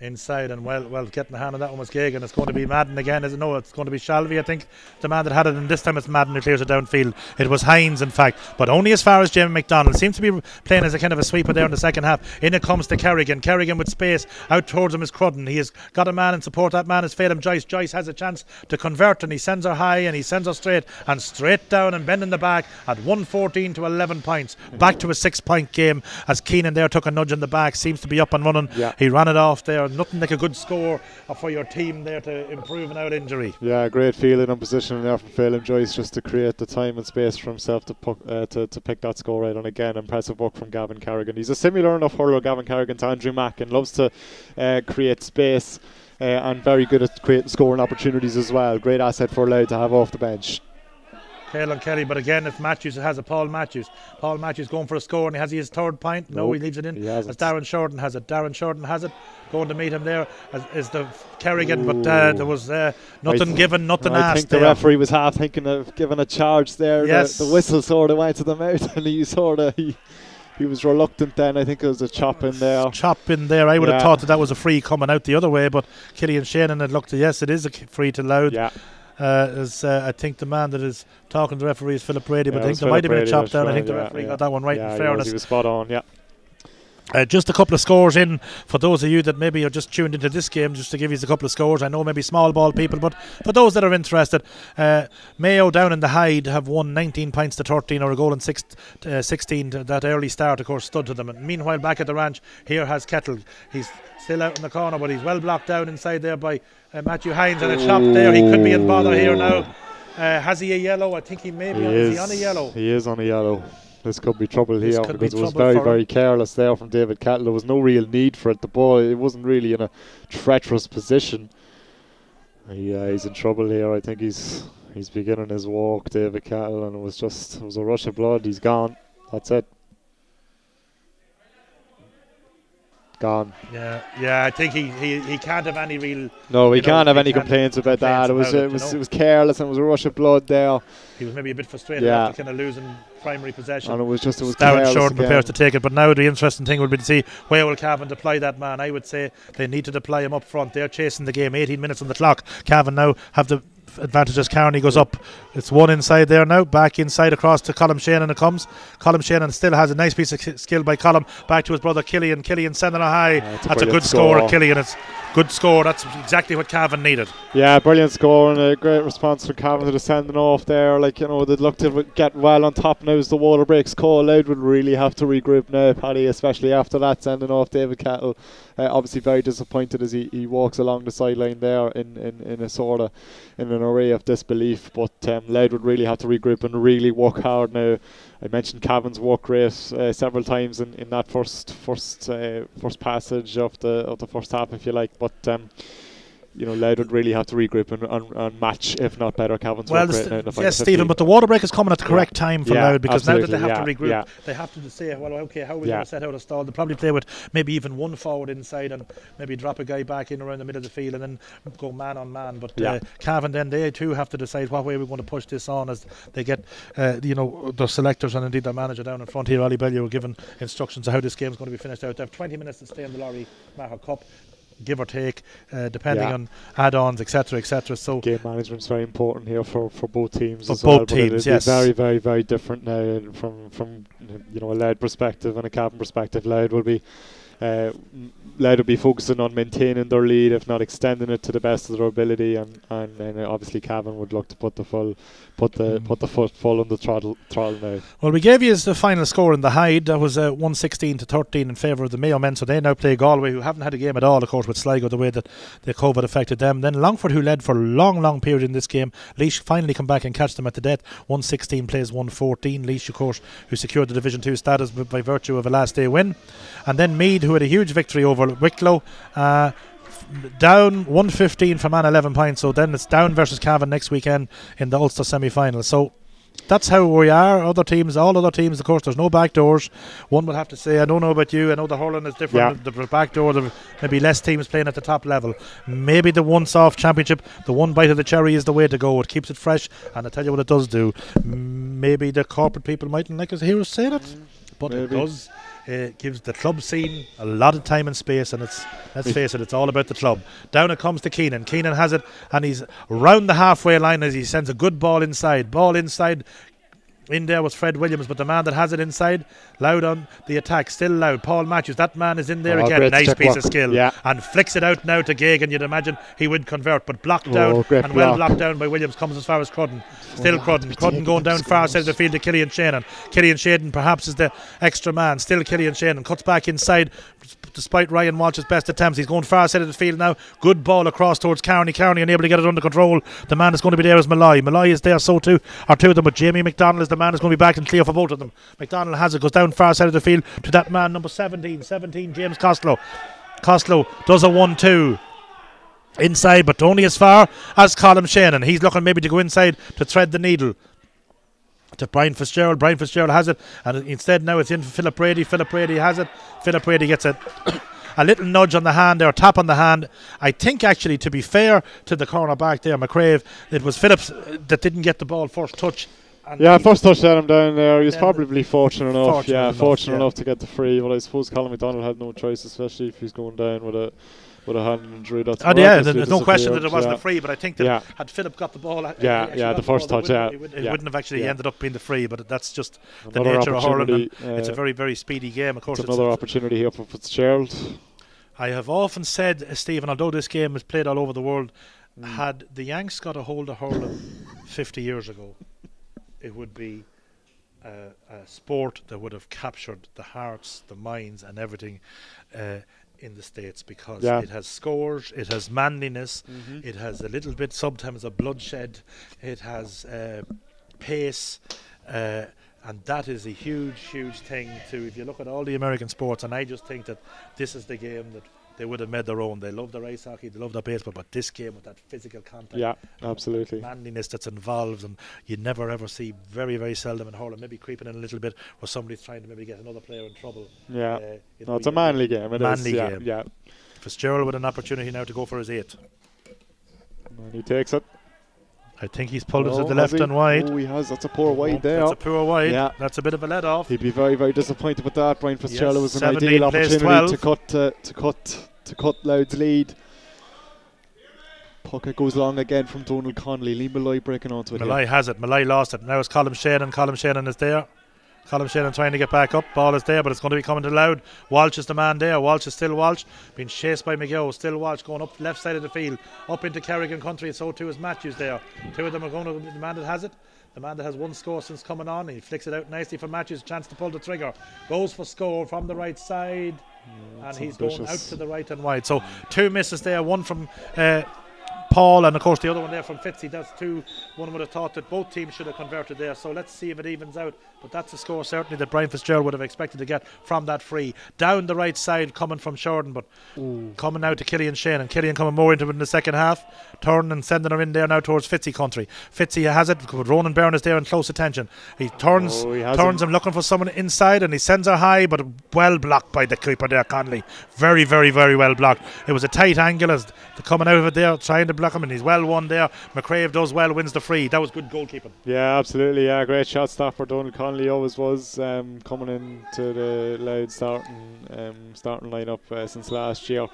Inside and well well getting the hand on that one was Gagan it's going to be Madden again isn't it? No it's going to be Shalvey I think. The man that had it and this time it's Madden who clears it downfield. It was Hines in fact but only as far as Jamie McDonald. Seems to be playing as a kind of a sweeper there in the second half. In it comes to Kerrigan. Kerrigan with space. Out towards him is Crudden. He has got a man in support. That man is Phelan Joyce. Joyce has a chance to convert and he sends her high and he sends her straight and straight down and bending the back at 114 to 11 points. Back to a six point game as Keenan there took a nudge in the back. Seems to be up and running. Yeah. he ran it off there. Nothing like a good score for your team there to improve an out injury. Yeah, great feeling and positioning there from Phelan Joyce just to create the time and space for himself to, puck, uh, to to pick that score right. And again, impressive work from Gavin Kerrigan. He's a similar enough hurler, Gavin Kerrigan, to Andrew Mack, and loves to uh, create space uh, and very good at creating scoring opportunities as well. Great asset for Louth to have off the bench. Caelan Kelly. But again, if Matthews has a Paul Matthews, Paul Matthews going for a score and he has he his third point? No, Nope, he leaves it in. As Darren Shorten has it. Darren Shorten has it. Going to meet him there as, is the Kerrigan, but uh, there was uh, nothing th- given, nothing I asked I think the there. referee was half thinking of giving a charge there. Yes. The, the whistle sort of went to the mouth, and he sort of he, he was reluctant. Then I think it was a chop in there. Chop in there. I would have thought that that was a free coming out the other way, but Killian Shannon had looked. Yes, it is a free to Louth. Yeah, Uh, as uh, I think the man that is talking to the referee is Philip Brady, but Yeah, I think there might have been a chop down. I think the referee yeah, got that one right. yeah, in he fairness, was, he was spot on. Yeah, Uh, just a couple of scores in for those of you that maybe are just tuned into this game, just to give you a couple of scores. I know maybe small ball people, but for those that are interested, uh, Mayo down in the Hyde have won 19 points to 13 or a goal and six, uh, 16. To that early start, of course, stood to them. And meanwhile, back at the ranch, here has Kettle. He's still out in the corner, but he's well blocked down inside there by uh, Matthew Hines and a chop there. He could be in bother here now. Uh, has he a yellow? I think he may be. he on, is. is he on a yellow? He is on a yellow. This could be trouble This here could be because it was very, very careless there from David Cattle. There was no real need for it. The ball, it wasn't really in a treacherous position. He, uh, he's in trouble here. I think he's he's beginning his walk, David Cattle, and it was just it was a rush of blood. He's gone. That's it. Gone. Yeah, yeah. I think he, he, he can't have any real. No, he know, can't have we any can't complaints about complaints that. It was it, it was know. it was careless and it was a rush of blood there, He was maybe a bit frustrated Yeah. after kind of losing primary possession. and it was just it was Darren Short prepares to take it, but now the interesting thing will be to see where will Cavan deploy that man. I would say they need to deploy him up front. They're chasing the game, 18 minutes on the clock. Cavan now have the advantage as Carney goes up. It's one inside there now, back inside across to Colin Shannon it comes. Colin Shannon still has a nice piece of skill by Colin. Back to his brother Killian. Killian sending a high. Yeah, it's a That's a good score, score. Killian. It's good score. That's exactly what Cavan needed. Yeah, brilliant score and a great response from Cavan to the sending off there. Like, you know, they'd look to get well on top now as the water breaks. Cole Louth would really have to regroup now, Paddy, especially after that sending off David Kettle. Uh, obviously, very disappointed as he, he walks along the sideline there in, in, in a sort of in an array of disbelief. But um, Louth would really have to regroup and really work hard now. I mentioned Cavan's work rate uh, several times in, in that first first uh, first passage of the of the first half, if you like. But um, you know, Louth would really have to regroup and, and, and match, if not better, Cavan's Well, work the rate st- now in the final yes, 50. Stephen, but the water break is coming at the correct time for Yeah, Louth because now that they have absolutely, to regroup, yeah. they have to say, well, okay, how are we Yeah. going to set out a stall? They'll probably play with maybe even one forward inside and maybe drop a guy back in around the middle of the field and then go man on man. But Yeah. uh, Cavan then they too have to decide what way we're going to push this on as they get, uh, you know, the selectors and indeed their manager down in front here, Ali Bellew, were given instructions of how this game is going to be finished out. They have 20 minutes to stay in the Lory Meagher Cup. Give or take, uh, depending Yeah. on add-ons, etc., etc. So game management's very important here for, for both teams For as well. both but teams, be yes. very, very, very different now from from you know a Louth perspective and a Cavan perspective. Louth will be uh, Louth will be focusing on maintaining their lead, if not extending it to the best of their ability, and and, and uh, obviously Cavan would look to put the full put the Mm. put the foot full on the throttle throttle now. Well, we gave you the final score in the Hyde. That was uh, 116 to 13 in favour of the Mayo men. So they now play Galway, who haven't had a game at all, of course, with Sligo, the way that the COVID affected them. Then Longford, who led for a long, long period in this game. Laois finally come back and catch them at the death. 116 plays 114. Laois, of course, who secured the Division 2 status by virtue of a last day win. And then Meath, who had a huge victory over Wicklow. Uh, down 115 for man 11 points so then it's down versus Cavan next weekend in the Ulster semi-final so that's how we are. Other teams, all other teams, of course, there's no back doors. One would have to say, I don't know about you. I know the hurling is different. Yeah. The, the back door, there maybe less teams playing at the top level. Maybe the one soft championship, the one bite of the cherry is the way to go. It keeps it fresh, and I tell you what it does do. Maybe the corporate people mightn't like us hear us say that, but it does. It gives the club scene a lot of time and space, and it's let's face it, it's all about the club. Down it comes to Keenan. Keenan has it, and he's round the halfway line as he sends a good ball inside. Ball inside. In there was Fred Williams, but the man that has it inside, Louth on the attack, still Louth. Paul Matthews, that man is in there Oh, again. Nice piece work. of skill. Yeah. And flicks it out now to Gagan. You'd imagine he would convert, but blocked Oh, down great and well block. blocked down by Williams. Comes as far as Crudden. Still Oh, Crudden. Crudden going down far side of the field to Killian Shannon. Killian Shannon perhaps is the extra man. Still Killian Shannon. Cuts back inside despite Ryan Walsh's best attempts. He's going far side of the field now. Good ball across towards Carney. Carney unable to get it under control. The man is going to be there is Malloy. Malloy is there, so too are two of them. But Jamie McDonald is the man is going to be back and clear for both of them. McDonald has it, goes down far side of the field to that man, number 17, 17, James Costello. Costello does a 1 2 inside, but only as far as Colin Shannon. He's looking maybe to go inside to thread the needle. to Brian Fitzgerald. Brian Fitzgerald has it, and instead now it's in for Philip Brady. Philip Brady has it. Philip Brady gets it. a little nudge on the hand there, tap on the hand. I think actually, to be fair to the corner back there, McCrave, it was Phillips that didn't get the ball first touch. And Yeah, first touch let him down there. He was probably fortunate enough. Fortunate yeah, enough, fortunate yeah. enough to get the free. But I suppose Colin McDonald had no choice, especially if he's going down with a with a hand injury. That's Oh, yeah, there's no question that it wasn't yeah. a free, but I think that Yeah. had Philip got the ball, uh, Yeah, yeah, the ball, first it touch, wouldn't- yeah, it, would, it wouldn't have actually ended up being the free, but that's just the nature of hurling. and opportunity, It's a uh, very, very speedy game. Of course, it's it's another opportunity here for Fitzgerald. I have often said, uh, Stephen, although this game is played all over the world, Mm. had the Yanks got a hold of hurling 50 years ago, it would be a, a sport that would have captured the hearts, the minds, and everything uh, in the States because Yeah. it has scores, it has manliness, Mm-hmm. it has a little bit sometimes of bloodshed, it has uh, pace. Uh, and that is a huge, huge thing too. If you look at all the American sports, and I just think that this is the game that they would have made their own. They love their ice hockey, they love their baseball, but this game with that physical contact, Yeah, absolutely. manliness that's involved, and you never ever see very, very seldom in hurling. Maybe creeping in a little bit, where somebody's trying to maybe get another player in trouble. Yeah. Uh, No, it's a manly game. It is. Manly yeah, game. Yeah. Fitzgerald with an opportunity now to go for his eighth. And he takes it. I think he's pulled it Oh, to the left he? and wide. Oh, he has. That's a poor Oh, wide there. That's a poor wide. Yeah. That's a bit of a let off. He'd be very, very disappointed with that. Brian Fitzgerald Yes, was an ideal opportunity to cut uh, to cut to cut Louth's lead. Puckett goes long again from Donald Connolly. Lee Malloy breaking onto it. Malloy has it. Malloy lost it. Now it's Colin Shannon. Colin Shannon is there. Colin Shannon trying to get back up. Ball is there, but it's going to be coming to Louth. Walsh is the man there. Walsh is still Walsh. Being chased by McGill. Still Walsh going up left side of the field. Up into Kerrigan country. So too is Matthews there. Two of them are going to the man that has it. The man that has one score since coming on. He flicks it out nicely for Matthews. Chance to pull the trigger. Goes for score from the right side. and that's he's going out to the right and wide. So two misses there. One from uh, Paul, and of course the other one there from Fitzy. That's two. One would have thought that both teams should have converted there. So let's see if it evens out. But that's a score certainly that Brian Fitzgerald would have expected to get from that free. Down the right side coming from Sheridan, but coming now to Killian Shannon. And Killian coming more into it in the second half. Turning and sending her in there now towards Fitzy country. Fitzy has it. but Ronan Byrne is there in close attention. He turns, Oh, he turns him. him looking for someone inside and he sends her high, but well blocked by the keeper there, Connolly. Very, very, very well blocked. It was a tight angle as the coming out of it there, trying to block he's well won there. McCrave does well, wins the free. That was good goalkeeping. Yeah, absolutely. Yeah, great shot stopper. Donald Connolly always was um, coming into the Louth starting um, starting lineup uh, since last year.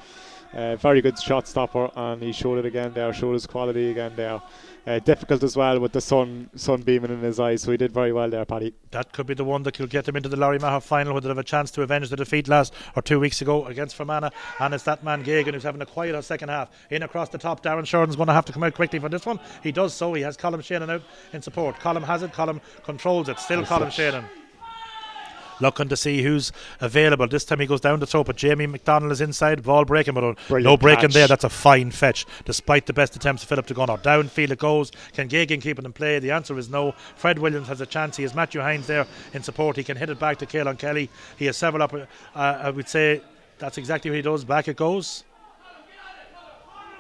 Uh, very good shot stopper, and he showed it again there. Showed his quality again there. Uh, difficult as well with the sun sun beaming in his eyes, so he did very well there, Paddy. That could be the one that could get them into the Lory Meagher final, where they have a chance to avenge the defeat last or two weeks ago against Fermanagh. And it's that man Gagan who's having a quieter second half. In across the top, Darren Sheridan's going to have to come out quickly for this one. He does so. He has Colin Shannon out in support. Colin has it. Colin controls it. Still Colin Shannon. Looking to see who's available. This time he goes down the throw, but Jamie McDonald is inside. Ball breaking, but uh, no breaking catch. there. That's a fine fetch, despite the best attempts of Philip to go on. Downfield it goes. Can Gagan keep it in play? The answer is no. Fred Williams has a chance. He has Matthew Hines there in support. He can hit it back to Caelan Kelly. He has several up. Uh, I would say that's exactly what he does. Back it goes.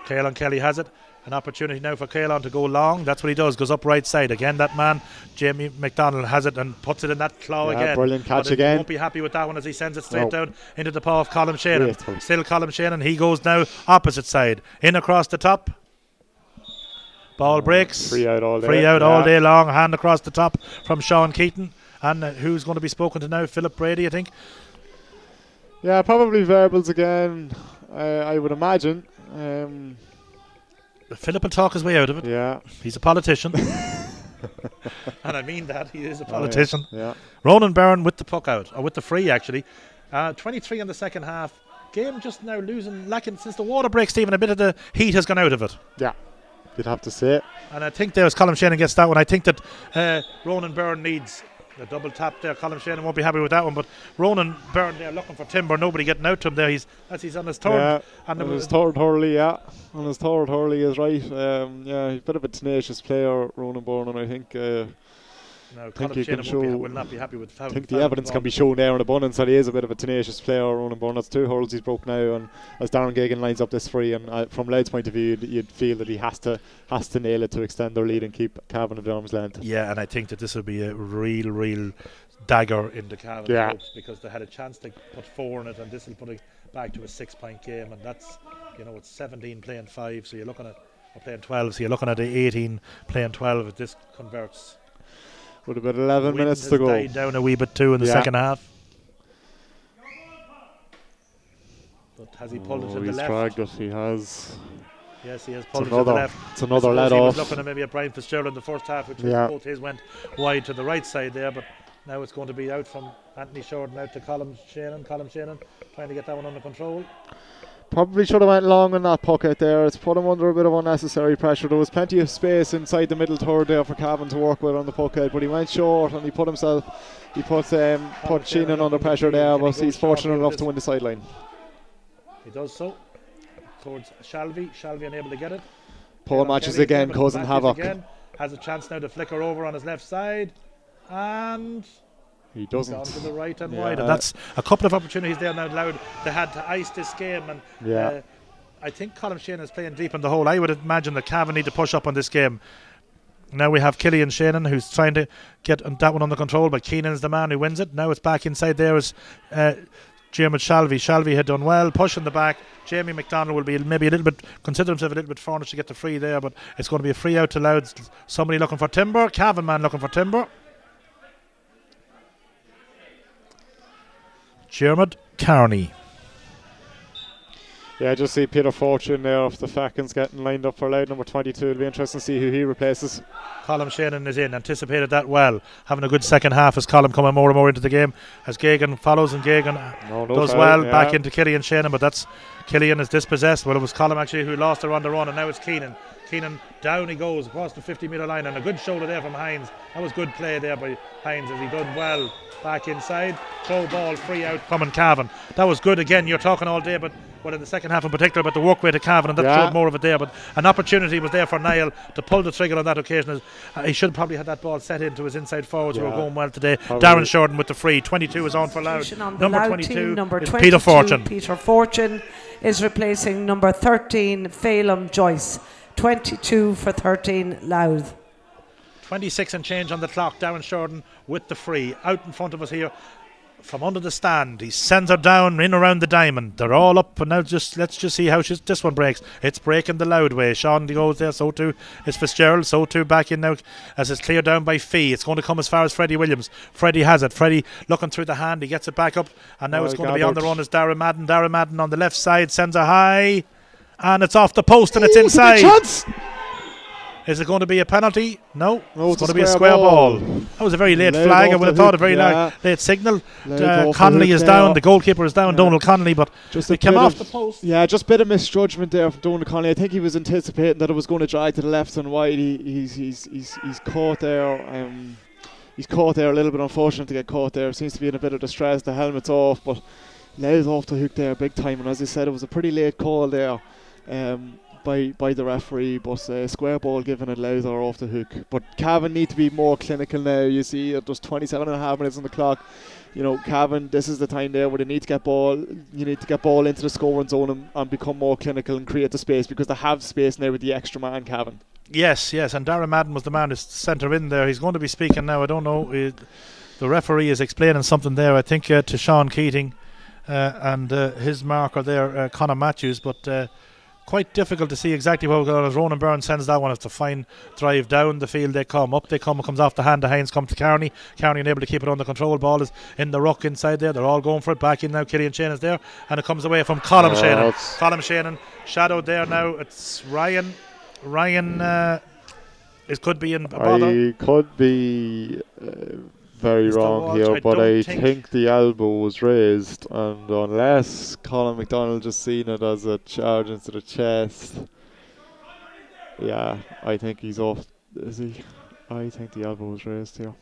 Caelan Kelly has it. An opportunity now for Caelan to go long. That's what he does. Goes up right side again. That man, Jamie McDonald, has it and puts it in that claw Yeah, again. brilliant catch But again. Won't be happy with that one as he sends it straight No. down into the paw of Colin Shannon. Still Colin Shannon. He goes now opposite side. In across the top. Ball breaks. Free out all day. Free out all day long. Hand across the top from Sean Keaton. And uh, who's going to be spoken to now? Philip Brady, I think. Yeah, probably verbals again. I I would imagine. Um, Philip will talk his way out of it. yeah. He's a politician. and I mean that. He is a Oh, yeah. politician. Yeah. Ronan Byrne with the puck out, or with the free actually. Uh, 23 in the second half. Game just now losing, lacking since the water break, Stephen. A bit of the heat has gone out of it. Yeah. You'd have to say it. And I think there's Colin Shannon gets that one. I think that uh, Ronan Byrne needs a double tap there. Colin Shannon won't be happy with that one, but Ronan Byrne there looking for timber. Nobody getting out to him there. He's as he's on his turn. Yeah. and on his third hurley, yeah. On his third hurley is right. Um, yeah, he's a bit of a tenacious player, Ronan Byrne, and I think uh, No, think you can Shannon will, be, will not be happy with. I think the evidence can be shown there in abundance that he is a bit of a tenacious player. Ronan Byrne. That's two hurls he's broke now, and as Darren Gagan lines up this free, and uh, from Louth's point of view, you'd, you'd feel that he has to has to nail it to extend their lead and keep Cavan at arm's length. Yeah, and I think that this will be a real, real dagger in the Cavan Yeah. hopes because they had a chance to put four in it, and this will put it back to a six-point game, and that's you know it's 17 playing five, so you're looking at or playing 12, so you're looking at the 18 playing 12 if this converts. With about 11 Wind minutes to go. died down a wee bit too in the Yeah. second half. But has he pulled it Oh, to the left? dragged it. He has. Yes, he has It's pulled it to the left. it's another suppose let he was off. looking at maybe at Brian Fitzgerald in the first half, which Yeah. both his went wide to the right side there, but now it's going to be out from Anthony Shorten out to Colin Shannon. Colin Shannon trying to get that one under control. Probably should have went long in that pocket there. It's put him under a bit of unnecessary pressure. There was plenty of space inside the middle third there for Cavan to work with on the pocket, but he went short and he put himself, he put um, put Sheenan under pressure there, but he's fortunate enough to win the sideline. He does so towards Shalvey. Shalvey unable to get it. Paul matches Kelly again, causing havoc. Again. Has a chance now to flicker over on his left side. And He doesn't. to the right and Yeah. wide. And that's a couple of opportunities there now allowed. They had to ice this game. And Yeah. uh, I think Colin Shannon is playing deep in the hole. I would imagine that Cavan need to push up on this game. Now we have Killian Shannon who's trying to get that one under control, but Keenan's the man who wins it. Now it's back inside there is uh, Jeremy Shalvey. Shalvey had done well, pushing the back. Jamie McDonald will be maybe a little bit, consider himself a little bit furnished to get the free there, but it's going to be a free out to Louds. Somebody looking for Timber, Cavan man looking for Timber. Jermid Carney. Yeah, I just see Peter Fortune there off the Falcons getting lined up for Louth number 22. It'll be interesting to see who he replaces. Colin Shannon is in, anticipated that well. Having a good second half as Colin coming more and more into the game. As Gagan follows and Gagan No, no does foul, well yeah. back into Killian Shannon, but that's Killian is dispossessed. Well, it was Colin actually who lost her on the run, and now it's Keenan. Keenan down he goes across the 50 metre line, and a good shoulder there from Hines. That was good play there by Hines as he done well back inside. Throw ball free out coming Calvin That was good again. You're talking all day, but well in the second half in particular about the work rate of Cavan, and that Yeah. showed more of it there. But an opportunity was there for Niall to pull the trigger on that occasion. Uh, he should probably had that ball set into his inside forwards who were going well today. Probably. Darren Shorten with the free. 22 is on for Louth. On Number Louth 22 team, number is 22, Peter Fortune. Peter Fortune is replacing number 13, Phelan Joyce. 22 for 13, Louth. 26 and change on the clock. Darren Shorten with the free out in front of us here from under the stand. He sends her down in around the diamond. They're all up, and now just let's just see how she's, this one breaks. It's breaking the Louth way. Sean goes there, so too is Fitzgerald, so too back in now as it's cleared down by Fee. It's going to come as far as Freddie Williams. Freddie has it. Freddie looking through the hand, he gets it back up, and now Well it's going to be on the gathered. run as Darren Madden. Darren Madden on the left side sends a high, and it's off the post and it's Ooh, it's a big inside. Is it going to be a penalty? No. No, it's, it's going to be a square ball. ball. That was a very late Laid flag. I off would have thought a very yeah. la- late signal. Laid Uh, off Connolly is down. The goalkeeper is down. Yeah. Donald Connolly, but Just a came off of- the post. Yeah, just a bit of misjudgment there from Donald Connolly. I think he was anticipating that it was going to drag to the left and wide. He, he's, he's, he's, he's caught there. Um, he's caught there a little bit unfortunate to get caught there. Seems to be in a bit of distress. The helmet's off, but Louth off the hook there big time. And as I said, it was a pretty late call there um, by by the referee. But uh, square ball given and Louth off the hook. But Cavan need to be more clinical now. You see, uh, there's 27 and a half minutes on the clock you know, Cavan, this is the time there where they need to get ball. You need to get ball into the scoring zone and, and become more clinical and create the space because they have space now with the extra man, Cavan. Yes, yes. And Darren Madden was the man who sent her in there. He's going to be speaking now. I don't know. Uh, the referee is explaining something there, I think, uh, to Sean Keating uh, and uh, his marker there, uh, Connor Matthews. But uh, quite difficult to see exactly what we're going on as Ronan Byrne sends that one. It's a fine drive down the field. They come up, they come, it comes off the hand. The Hines come to Carney. Carney unable to keep it under control. Ball is in the ruck inside there. They're all going for it. Back in now. Killian Shannon is there. And it comes away from Colin Oh, Shannon. Colin Shannon shadowed there now. It's Ryan. Ryan. Uh, it could be in a bother. I could be uh, very Mr. wrong Walsh, here, I but I think- think the elbow was raised, and unless Colin McDonald just seen it as a charge into the chest, yeah, I think he's off. Is he? I think the elbow was raised here.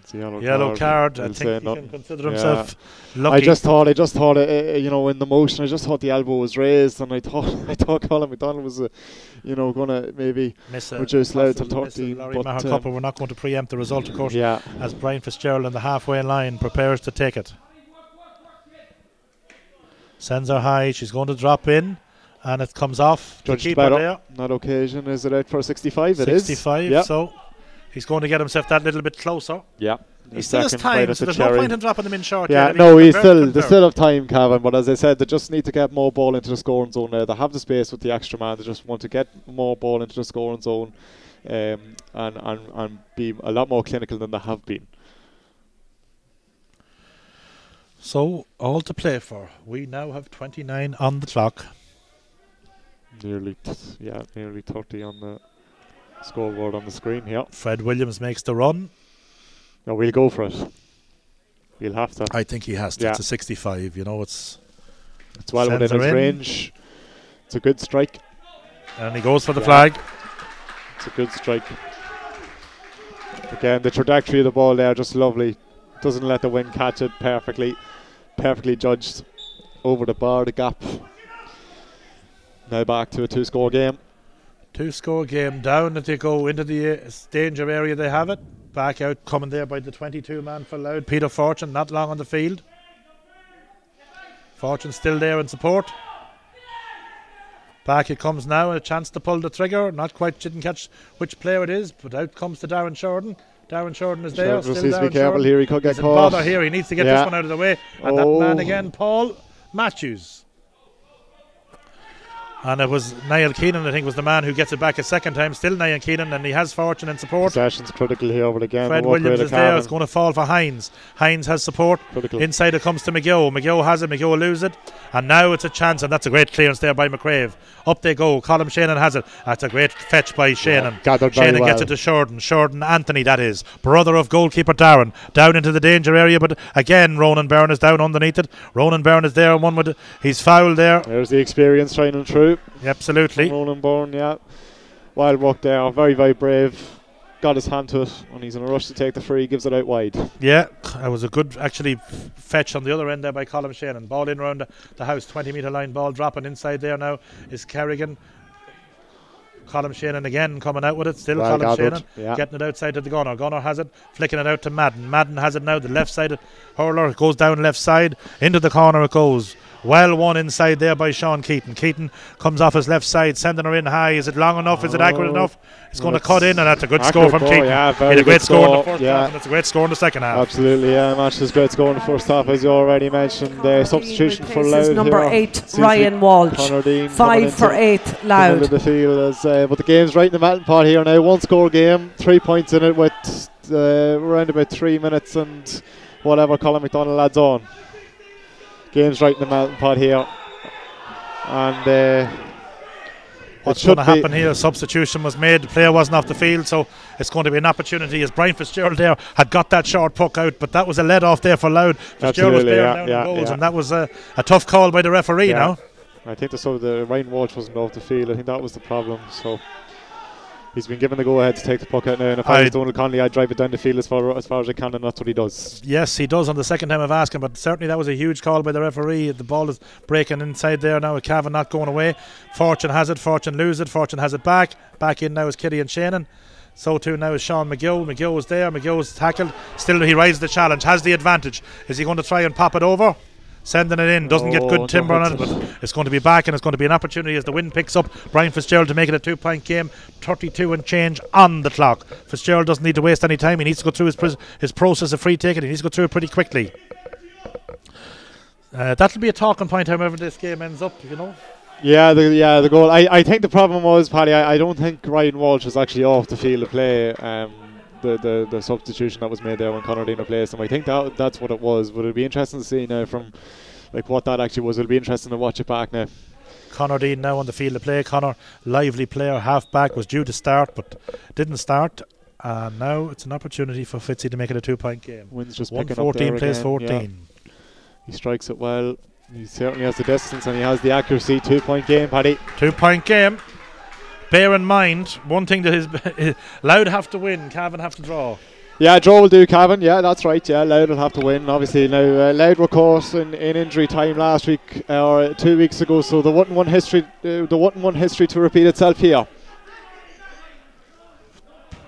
It's a yellow, Yellow card. I think he nothing. can consider Yeah. himself lucky. I just thought, I just thought, uh, uh, you know, in the motion, I just thought the elbow was raised, and I thought, I thought Colin McDonald was, uh, you know, gonna maybe, miss a reduce Louth to possible miss of 30, Larry but, Maher um, we're not going to preempt the result, of course, yeah, as Brian Fitzgerald in the halfway line prepares to take it. Sends her high. She's going to drop in, and it comes off. The judged there. That occasion is it out for 65? It is. 65. Yeah. So he's going to get himself that little bit closer. Yeah. He still has time, so the there's no point in dropping them in short. Yeah, yet. no, He's he's still they still have time, Cavan. But as I said, they just need to get more ball into the scoring zone now. They have the space with the extra man. They just want to get more ball into the scoring zone, um, and and and be a lot more clinical than they have been. So all to play for. We now have 29 on the clock. Nearly, t- yeah, nearly 30 on the scoreboard on the screen here. Fred Williams makes the run. No, we'll go for it. We'll have to. I think he has to. Yeah. It's a 65. You know, it's It's well within his range. It's a good strike. and he goes for the Yeah. flag. It's a good strike. Again, the trajectory of the ball there just lovely. Doesn't let the wind catch it perfectly. Perfectly judged over the bar, the gap. Now back to a two-score game. Two score game down as they go into the uh, danger area. They have it back out coming there by the 22 man for Louth. Peter Fortune not long on the field. Fortune still there in support. Back it comes now, a chance to pull the trigger. Not quite didn't catch which player it is, but out comes to Darren Shorten. Darren Shorten is there. Shorten Still needs to Darren be careful Shorten. here. He could get He's caught. bother here. He needs to get Yeah. this one out of the way. And Oh. that man oh. again, Paul Matthews. And it was Niall Keenan, I think, was the man who gets it back a second time. Still Niall Keenan, and he has fortune and support. Possession's critical here, but again, Fred Williams is there. It's going to fall for Hines. Hines has support. critical. Inside it comes to McGill. McGill has it. McGill loses it. And now it's a chance, and that's a great clearance there by McCrave. Up they go. Colin Shannon has it. That's a great fetch by Shannon. very Shannon gets it to Shorten. Shorten Anthony, that is. Brother of goalkeeper Darren. Down into the danger area, but again, Ronan Byrne is down underneath it. Ronan Byrne is there, and one with he's fouled there. There's the experience shining through. Absolutely. Ronan Byrne, yeah. Wild walk there, very, very brave. Got his hand to it, and he's in a rush to take the free, gives it out wide. Yeah, that was a good actually fetch on the other end there by Colin Shannon. Ball in round the, house, 20 metre line, ball dropping inside there now is Kerrigan. Colin Shannon again coming out with it, still Well Colin Shannon yeah. getting it outside to the Gunner. Gunner has it, flicking it out to Madden. Madden has it now, the left side hurler it goes down left side, into the corner it goes. Well won inside there by Sean Keaton. Keaton comes off his left side, sending her in high. Is it long enough? Is it accurate Oh, enough? It's going to cut in, and that's a good score from ball, Keaton. yeah, very had a great good score in the first yeah. half, and it's a great score in the second half. Absolutely, yeah. Match is great score in the first half, as you already mentioned. Uh, substitution for Replaces Louth number here. eight, Seems Ryan Walsh. Connor Dean Five for eight, coming into Louth. the field as, uh, but the game's right in the melting pot here now. One score game, three points in it with uh, around about three minutes and whatever Colin McDonald adds on. Game's right in the melting pot here, and uh, What's going to happen here? Substitution was made. The player wasn't off the field, so it's going to be an opportunity. As Brian Fitzgerald there had got that short puck out, but that was a let off there for Louth. Fitzgerald was Absolutely, bearing yeah, down yeah, the goals, yeah. and that was a, a tough call by the referee. Yeah. Now I think the so the Ryan Walsh wasn't off the field. I think that was the problem. So he's been given the go ahead to take the puck out now. And if I, I- was Donald Connolly, I'd drive it down the field as far as far as I can, and that's what he does. yes, he does on the second time of asking, but certainly that was a huge call by the referee. The ball is breaking inside there now. with Cavan not going away. Fortune has it. Fortune lose it. Fortune has it back. Back in now is Kitty and Shannon. So too now is Sean McGill. McGill was there. McGill was tackled. Still, he rises the challenge. Has the advantage. Is he going to try and pop it over? Sending it in. Doesn't get Oh, good timber on it, but it's going to be back and it's going to be an opportunity as the wind picks up. Brian Fitzgerald to make it a two point game. 32 and change on the clock. Fitzgerald doesn't need to waste any time. He needs to go through his, his process of free taking. He needs to go through it pretty quickly. Uh, that'll be a talking point however this game ends up, you know. Yeah, the yeah the goal. I, I think the problem was Paddy. I, I don't think Ryan Walsh was actually off the field of play. Um, the, the, the substitution that was made there when Conor Dean replaced him. I think that that's what it was. But it'll be interesting to see now from like what that actually was. It'll be interesting to watch it back now. Connor Dean now on the field of play. Connor, lively player, half back, was due to start but didn't start. And now it's an opportunity for Fitzy to make it a two point game. Wins just picking up 114 there plays again, 14. yeah. He strikes it well. He certainly has the distance and he has the accuracy. Two point game, Paddy. Two point game. Bear in mind, one thing that is Louth have to win, Cavan have to draw. Yeah, draw will do Cavan. Yeah, that's right. Yeah, Louth will have to win. Obviously, now uh, Louth were caught in, in injury time last week uh, or two weeks ago, so the one one history, uh, the one one history to repeat itself here.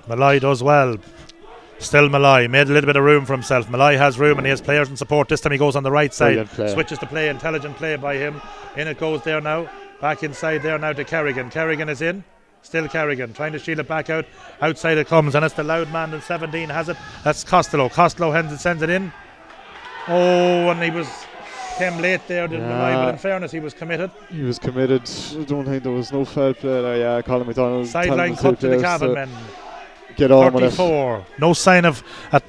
Malloy does well. Still Malloy made a little bit of room for himself. Malloy has room and he has players in support. This time he goes on the right side, switches to play, intelligent play by him. In it goes there now. Back inside there now to Kerrigan. Kerrigan is in. Still Kerrigan trying to shield it back out. Outside it comes, and it's the Louth man in 17 has it. That's Costello. Costello sends it in. Oh, and he was came late there, didn't yeah. but in fairness, he was committed. He was committed. I don't think there was no foul play there. Yeah, Colin McDonald. Sideline cut to the Cavan men. Get on 34. No sign of a,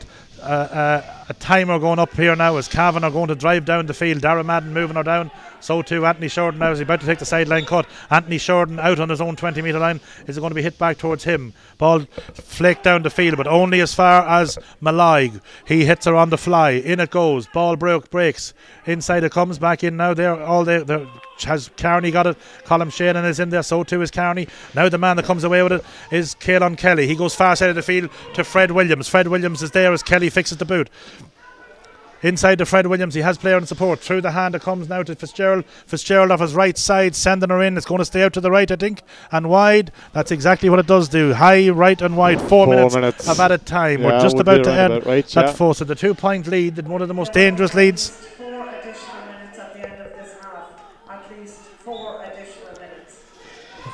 a, a, a, timer going up here now as Cavan are going to drive down the field. Dara Madden moving her down. So too Anthony Shorten now is about to take the sideline cut. Anthony Shorten out on his own 20 metre line. Is it going to be hit back towards him? Ball flaked down the field, but only as far as Malloy. He hits her on the fly. In it goes. Ball broke, breaks. Inside it comes back in now. There, all the has Carney got it. Colin Shannon is in there. So too is Carney. Now the man that comes away with it is Kaelon Kelly. He goes far side of the field to Fred Williams. Fred Williams is there as Kelly fixes the boot. Inside to Fred Williams, he has player in support. Through the hand, it comes now to Fitzgerald. Fitzgerald off his right side, sending her in. It's going to stay out to the right, I think, and wide. That's exactly what it does do. High, right, and wide. Four, Four minutes, minutes, of added time. Yeah, We're just about to end right, that yeah. four. So the two point lead, one of the most dangerous leads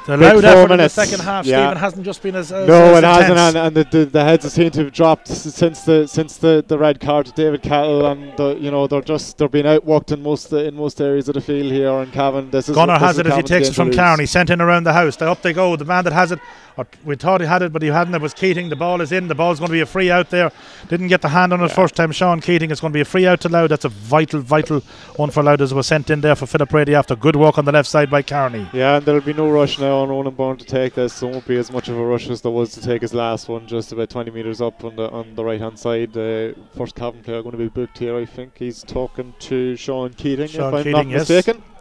The Louth effort minutes. in the second half, yeah. Stephen, hasn't just been as, as no, as it hasn't, and, and the, the, heads seem to have dropped since the since the, the red card to David Cattle, and the, you know they're just they're being outworked in most the, in most areas of the field here. And Cavan, this is Gunner has it as he takes it from Carney, sent in around the house. They up they go. The man that has it or we thought he had it, but he hadn't. It was Keating. The ball is in. The ball's going to be a free out there. Didn't get the hand on it yeah. first time. Sean Keating. It's going to be a free out to Louth. That's a vital, vital one for Louth as it was sent in there for Philip Brady after good work on the left side by Carney. Yeah, and there'll be no rush now on Ronan Byrne to take this. There won't be as much of a rush as there was to take his last one, just about 20 metres up on the on the right hand side. Uh, first Cavan player going to be booked here. I think he's talking to Sean Keating, Sean if I'm Keating, not yes.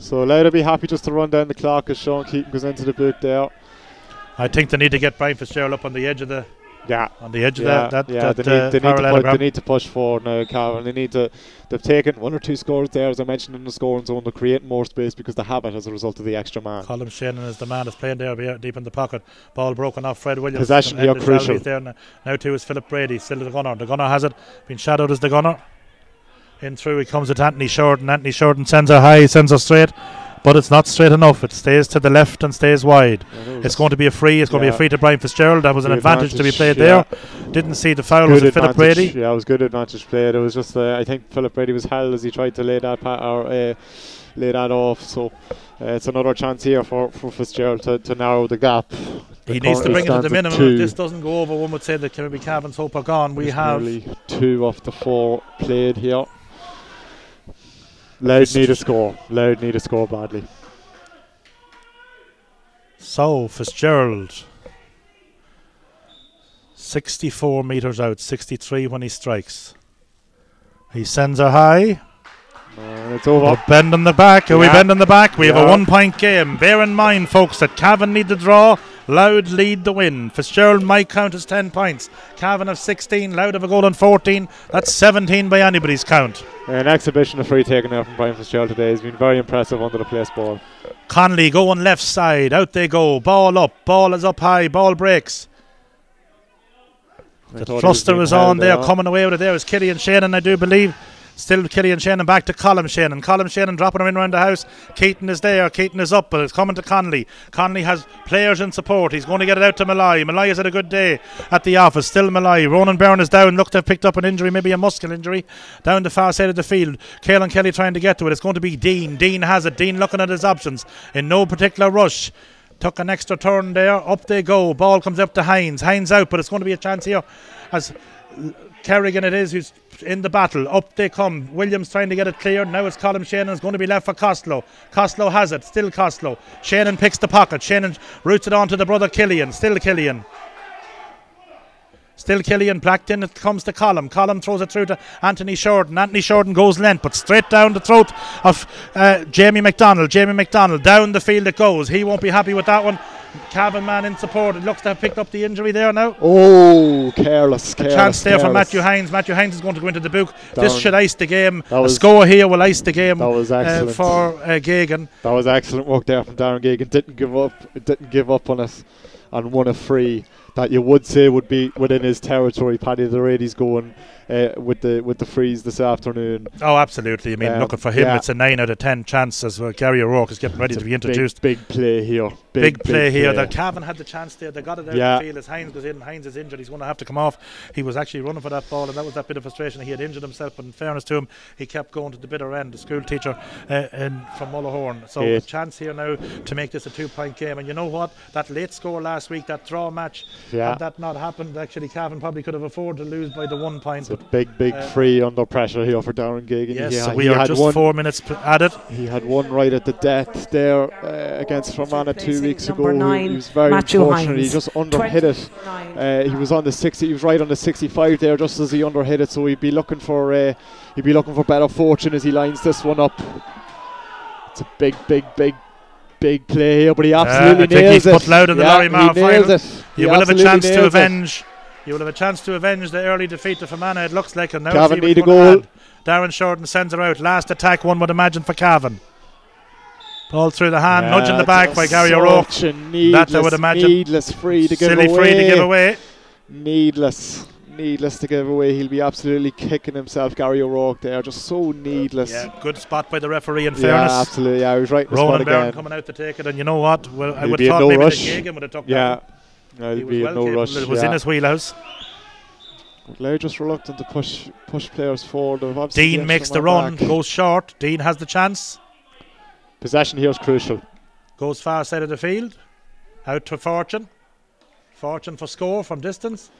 So will be happy just to run down the clock as Sean Keating goes into the boot there. I think they need to get Brian Fitzgerald up on the edge of the yeah. on the edge yeah, of that, that yeah that, they, need, uh, they, need to push, they need to push forward now Cavan they need to they've taken one or two scores there as I mentioned in the scoring zone. To create more space because they have it as a result of the extra man. Colin Shannon is the man that's playing there deep in the pocket. Ball broken off Fred Williams possession here crucial. There now, now too is Philip Brady still the gunner. The gunner has it. Been shadowed as the gunner in through he comes at Anthony Shorten Anthony Shorten sends her high sends her straight but it's not straight enough. It stays to the left and stays wide. It's going to be a free. It's going to be a free to Brian Fitzgerald. That was an advantage, advantage, to be played yeah. there. Didn't see the foul. Was it Philip Brady? Yeah, it was good advantage played. It was just uh, I think Philip Brady was held as he tried to lay that pa- or uh, lay that off. So uh, it's another chance here for, for Fitzgerald to, to narrow the gap. He needs to bring it to the minimum. If this doesn't go over, one would say that maybe Cavan's hope are gone. We have two of the four played here. Louth need a score. Louth need a score badly. So Fitzgerald, 64 metres out, 63 when he strikes. He sends her high. And it's over. We're bending the back. Are yeah. we bending the back? We yeah. have a one point game. Bear in mind, folks, that Cavan need the draw. Louth lead the win. Fitzgerald might count as 10 points. Cavan have 16. Louth have a goal on 14. That's 17 by anybody's count. An exhibition of free taken out from Brian Fitzgerald today has been very impressive under the place ball. Connolly going left side. Out they go. Ball up. Ball is up high. Ball breaks. The thruster is on there. Coming away with it there is Killian Shannon, I do believe. Still Killian Shannon back to Colin Shannon. Colin Shannon dropping him in around the house. Keaton is there. Keaton is up, but it's coming to Connolly. Connolly has players in support. He's going to get it out to Malloy. Malloy has had a good day at the office. Still Malloy. Ronan Byrne is down. Looked to have picked up an injury, maybe a muscle injury, down the far side of the field. Kaelan Kelly trying to get to it. It's going to be Dean. Dean has it. Dean looking at his options in no particular rush. Took an extra turn there. Up they go. Ball comes up to Hines. Hines out, but it's going to be a chance here as Kerrigan it is who's in the battle. Up they come. Williams trying to get it clear. Now it's Colin Shannon. It's going to be left for Costello. Costello has it. Still Costello. Shannon picks the pocket. Shannon roots it on to the brother Killian. Still Killian. Still Killian Blackton. It comes to Colum. Colum throws it through to Anthony Shorten. Anthony Shorten goes length, but straight down the throat of uh, Jamie McDonald. Jamie McDonald down the field it goes. He won't be happy with that one. Cavan man in support. It looks to have picked up the injury there now. Oh, careless, A careless. chance there for. Matthew Hines. Matthew Hines is going to go into the book. This should ice the game. That a score here will ice the game That was uh, excellent. for uh, Gagan. That was excellent work there from Darren Gagan. Didn't give up. Didn't give up on us, and won a free that you would say would be within his territory. Paddy the Rady's going uh, with the with the frees this afternoon. Oh, absolutely. I mean, Um, looking for him, yeah. it's a 9 out of 10 chance as well. Gary O'Rourke is getting ready It's to be introduced. Big, big play here. Big, Big, play here. play. That Cavan had the chance there. They got it out Yeah. of the field as Hines goes in. Hines is injured. He's going to have to come off. He was actually running for that ball, and that was that bit of frustration. He had injured himself, but in fairness to him, he kept going to the bitter end. The school teacher uh, in, from Mullahoran. So Eight. a chance here now to make this a two-point game. And you know what? That late score last week, that draw match, Yeah. had that not happened, actually Cavan probably could have afforded to lose by the one point. Big, big Uh, free under pressure here for Darren Gagan. yes, he, so we he are had just one, four minutes p- at. He had one right at the death there uh, against Fermanagh two Replacing weeks ago. nine, he was very Matthew unfortunate. He Hines. just underhit it. Uh, he was on the 60. He was right on the 65 there, just as he underhit it. So he'd be looking for uh, he'd be looking for better fortune as he lines this one up. It's a big, big, big, big play here, but he absolutely I think nails he's it. put Louth in the yeah, Lory Meagher he nails final. it. You He will have a chance to avenge. it. You will have a chance to avenge the early defeat to Fermanagh. It looks like, and now Cavan need a goal. Darren Shorten sends her out. Last attack, one would imagine for Cavan. Ball through the hand, nudge in the back by Gary O'Rourke. A needless, would imagine. needless free to give Silly away. free to give away. Needless. Needless to give away. He'll be absolutely kicking himself, Gary O'Rourke there. Just so needless. Yeah, good spot by the referee. In fairness, Yeah, absolutely. Yeah, he was right the Ronan Byrne coming out to take it, and you know what? Well, I would have thought no maybe rush. that Gagan would have took Yeah. that. One. He be well no rush. It was yeah. in his wheelhouse. They're just reluctant to push push players forward. Dean makes the run, back. goes short. Dean has the chance. Possession here is crucial. Goes far side of the field. Out to Fortune. Fortune for score from distance.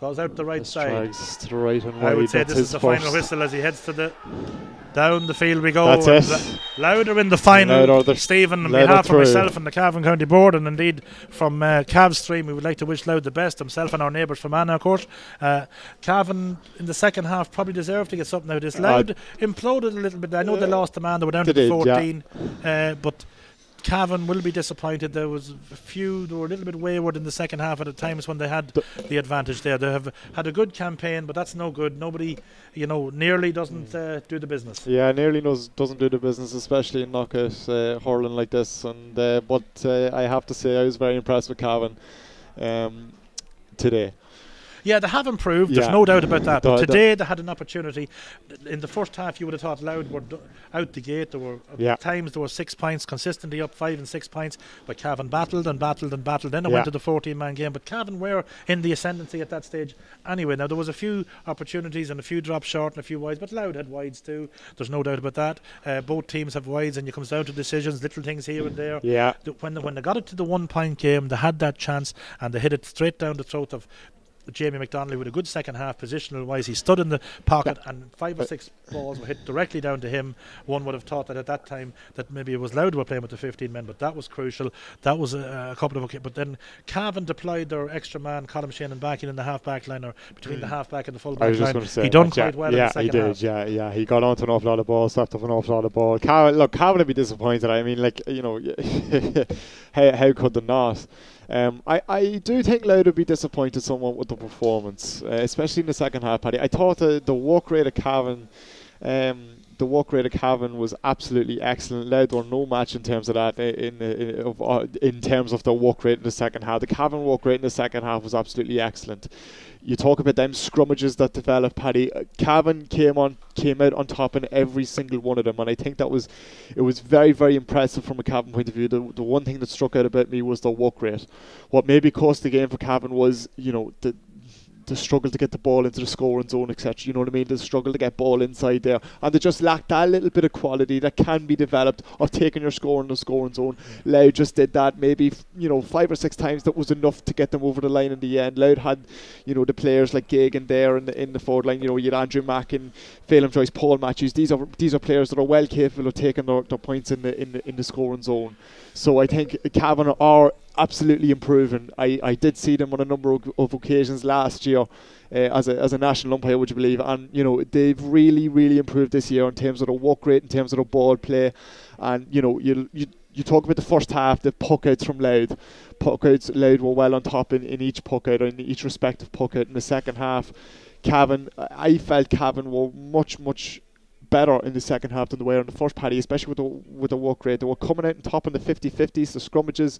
Goes out the right side. drags to the right and I would say That's this is the first. final whistle as he heads to the down the field we go. That's it. Louder in the final. Louder, Stephen, on behalf of myself and the Cavan County Board, and indeed from uh, Cavs stream, we would like to wish Louth the best. Himself and our neighbours from Anna, of course. Uh, Cavan in the second half probably deserved to get something out of this. Uh, Louth imploded a little bit. I know they lost the man; they were down to did, yeah. 14, uh, but. Cavan will be disappointed. There was a few. They were a little bit wayward in the second half at the times when they had the advantage there. They have had a good campaign, but that's no good. Nobody, you know, nearly doesn't uh, do the business. Yeah, nearly knows doesn't do the business, especially in knockout uh, hurling like this. And uh, but uh, I have to say, I was very impressed with Cavan um, today. Yeah, they have improved. There's Yeah. no doubt about that. But the- today they had an opportunity. In the first half, you would have thought Louth were out the gate. There were Yeah. times there were six points consistently up, five and six points. But Cavan battled and battled and battled. Then it Yeah. went to the 14-man game. But Cavan were in the ascendancy at that stage. Anyway, now there was a few opportunities and a few drops short and a few wides. But Louth had wides too. There's no doubt about that. Uh, both teams have wides, and it comes down to decisions, little things here and there. Yeah, when they, when they got it to the one point game, they had that chance and they hit it straight down the throat of Jamie McDonnell with a good second half positional wise. He stood in the pocket and five or six balls were hit directly down to him. One would have thought that at that time that maybe it was Louth were playing with the 15 men, but that was crucial. That was a, a couple of okay. But then Cavan deployed their extra man, Colin Shane, and back in the half back line or between the mm. half back and the full I back was just line. going to say he done that, yeah, well Yeah, in the second he did. half. Yeah, yeah, he got onto an awful lot of balls, stopped up an awful lot of ball. Cavan, look, Cavan would be disappointed. I mean, like you know, how how could they not? Um, I, I do think Louth would be disappointed somewhat with the performance, uh, especially in the second half. Paddy, I thought the the work rate of Cavan. Um, the walk rate of Cavan was absolutely excellent. Louth were no match in terms of that. uh, In in, uh, in terms of the walk rate in the second half, the Cavan walk rate in the second half was absolutely excellent. You talk about them scrummages that developed, Paddy. Uh, Cavan came on, came out on top in every single one of them, and I think that was, it was very, very impressive from a Cavan point of view. The the one thing that struck out about me was the work rate. What maybe cost the game for Cavan was, you know, the the struggle to get the ball into the scoring zone, etc. You know what I mean? The struggle to get ball inside there, and they just lacked that little bit of quality that can be developed of taking your score in the scoring zone. Louth just did that maybe you know five or six times. That was enough to get them over the line in the end. Louth had you know the players like Gagan there in the in the forward line. You know you had Andrew Mackin, Phelan Joyce, Paul Matthews. These are these are players that are well capable of taking their, their points in the in the in the scoring zone. So I think Cavan are absolutely improving. I, I did see them on a number of, of occasions last year uh, as a as a national umpire, would you believe? And you know they've really really improved this year in terms of the work rate, in terms of the ball play, and you know you you you talk about the first half, the pockets from Louth. Pockets, Louth were well on top in, in each pocket, in each respective pocket. In the second half, Cavan, I felt Cavan were much, much better in the second half than they were in the first party, especially with the with the work rate. They were coming out and top in the 50-50s, the scrummages,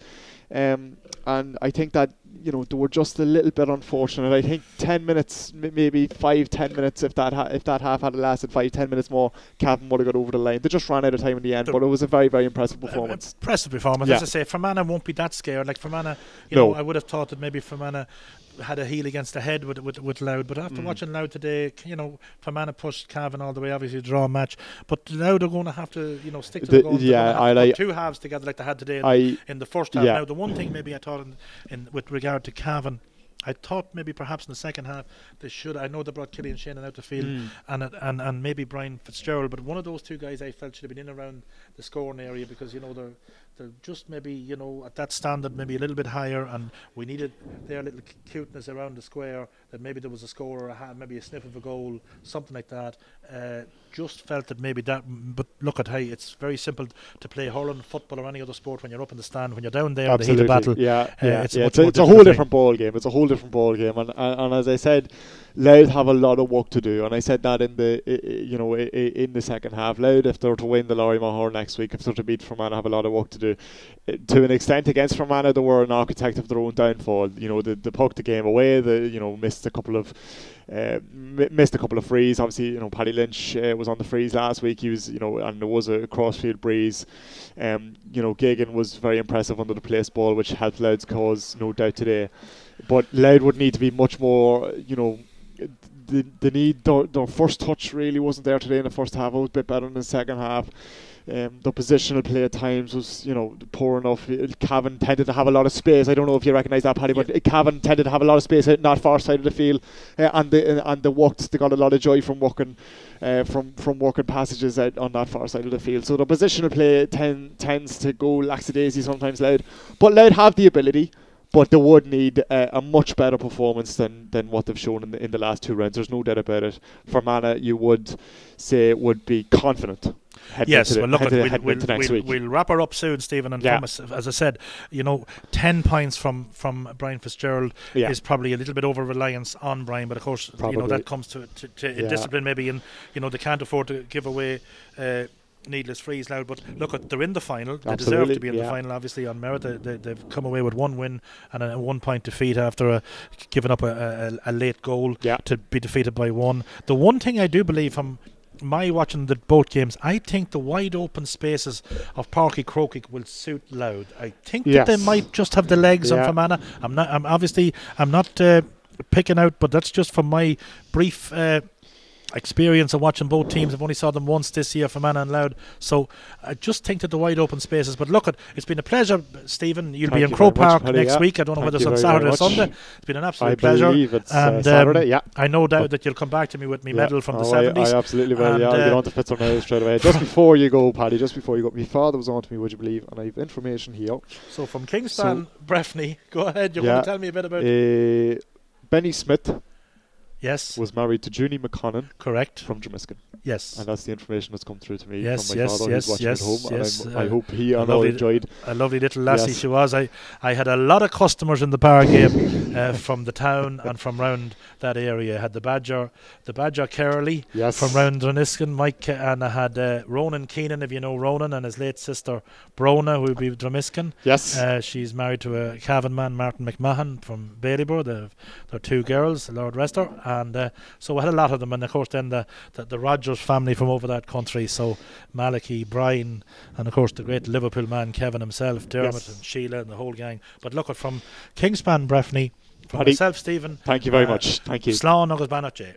um, and I think that you know they were just a little bit unfortunate. I think 10 minutes, maybe five, 10 minutes, if that ha- if that half had lasted five, 10 minutes more, Cavan would have got over the line. They just ran out of time in the end, The- but it was a very, very impressive performance. Impressive performance. Yeah. As I say, Fermanagh won't be that scared. Like Fermanagh, you No. know, I would have thought that maybe Fermanagh had a heel against the head with with, with Louth, but after Mm. watching Louth today, you know, Fermanagh pushed Cavan all the way, obviously draw a match, but Louth are going to have to, you know, stick to The- the. They're yeah, I like- two halves together like they had today in, I in the first half. yeah. Now, the one thing maybe I thought in, in with regard to Cavan. I thought maybe perhaps in the second half they should. I know they brought Killian Shannon out the field, Mm. and and and maybe Brian Fitzgerald, but one of those two guys I felt should have been in around the scoring area because you know they're they're just maybe you know at that standard maybe a little bit higher, and we needed their little cuteness around the square that maybe there was a score or a ha- maybe a sniff of a goal, something like that. Uh, just felt that maybe that, but look at hey, it's very simple to play hurling, football, or any other sport when you're up in the stand. When you're down there, in the heat of battle, Yeah, uh, yeah, it's yeah. It's, a, it's a whole thing. different ball game. It's a whole different ball game, and, and and as I said, Louth have a lot of work to do, and I said that in the you know in the second half. Louth, if they're to win the Lory Meagher next week, if they're to beat Fermanagh, have a lot of work to do. Uh, To an extent, against Fermanagh, they were an architect of their own downfall. You know, the the puck the game away. The you know missed a couple of. Uh, missed a couple of frees. Obviously, you know Paddy Lynch uh, was on the frees last week. He was, you know, and there was a crossfield breeze. Um, you know, Gagan was very impressive under the place ball, which helped Louth's cause, no doubt today. But Louth would need to be much more, you know, the the need their, their first touch really wasn't there today in the first half. It was a bit better in the second half. Um, the positional play at times was, you know, poor enough. Cavan tended to have a lot of space. I don't know if you recognise that, Paddy, but uh, Cavan tended to have a lot of space out that far side of the field, uh, and the uh, and the walked. They got a lot of joy from walking, uh, from from working passages out on that far side of the field. So the positional play ten, tends to go lackadaisy sometimes. Louth, but Louth have the ability. But they would need uh, a much better performance than, than what they've shown in the, in the last two rounds. There's no doubt about it. Fermanagh, you would say would be confident. Yes, well, look, at, we'll, we'll, we'll, we'll wrap her up soon, Stephen. And Yeah. from us, as I said, you know, 10 points from, from Brian Fitzgerald yeah. is probably a little bit over reliance on Brian, but of course, you know, that comes to, to, to Yeah. discipline maybe, and, you know, they can't afford to give away. Uh, Needless frees Louth, but look, at they're in the final. They deserve to be in the final, obviously on merit. They, they, they've come away with one win and a one point defeat after a, giving up a, a, a late goal Yeah. to be defeated by one. The one thing I do believe from my watching the both games, I think the wide open spaces of Páirc an Chrócaigh will suit Louth. I think that they might just have the legs Yeah. on Fermanagh. I'm not. I'm obviously. I'm not uh, picking out, but that's just from my brief. Uh, experience of watching both teams. I've only saw them once this year Fermanagh and Louth. So I just think that the wide open spaces. But look, at it's been a pleasure, Stephen. You'll be in you Crow very much, Park next yeah. week. I don't know Thank whether it's on Saturday or. Sunday. It's been an I absolute pleasure. believe it's And, uh, Saturday. Yeah. I no doubt that you'll come back to me with me Yeah. medal from the Oh, I- 70s. I, absolutely will. And, yeah, I'll get uh, on to Fitz straight away. Just before you go, Paddy, just before you go, my father was on to me, would you believe? And I have information here. so from Kingspan, Breffni, go ahead. You Yeah. want to tell me a bit about? Uh, Benny Smith yes, was married to Junie McConnon correct. from Dromiskin. Yes, And that's the information that's come through to me Yes, from my yes, father yes, who's watching yes, at home. yes, and I'm, I uh, hope he and enjoyed. a lovely little lassie Yes. she was. I, I had a lot of customers in the power game uh, from the town and from round that area. I had the Badger, the Badger Kerley Yes. from round Dromiskin, Mike, and I had uh, Ronan Keenan, if you know Ronan, and his late sister Brona, who would be Dromiskin. Yes. Uh, she's married to a Cavan man, Martin McMahon from Bailieborough. They've, they're two girls, Lord Rester, and uh, so I had a lot of them. And of course, then the, the the Rogers family from over that country. So Malachy, Brian, and of course the great Liverpool man Kevin himself, Dermot Yes. and Sheila and the whole gang. But look at from Kingspan, Breffni, from Paddy, myself, Stephen. Thank you very uh, much. Thank you. Slán agus beannacht.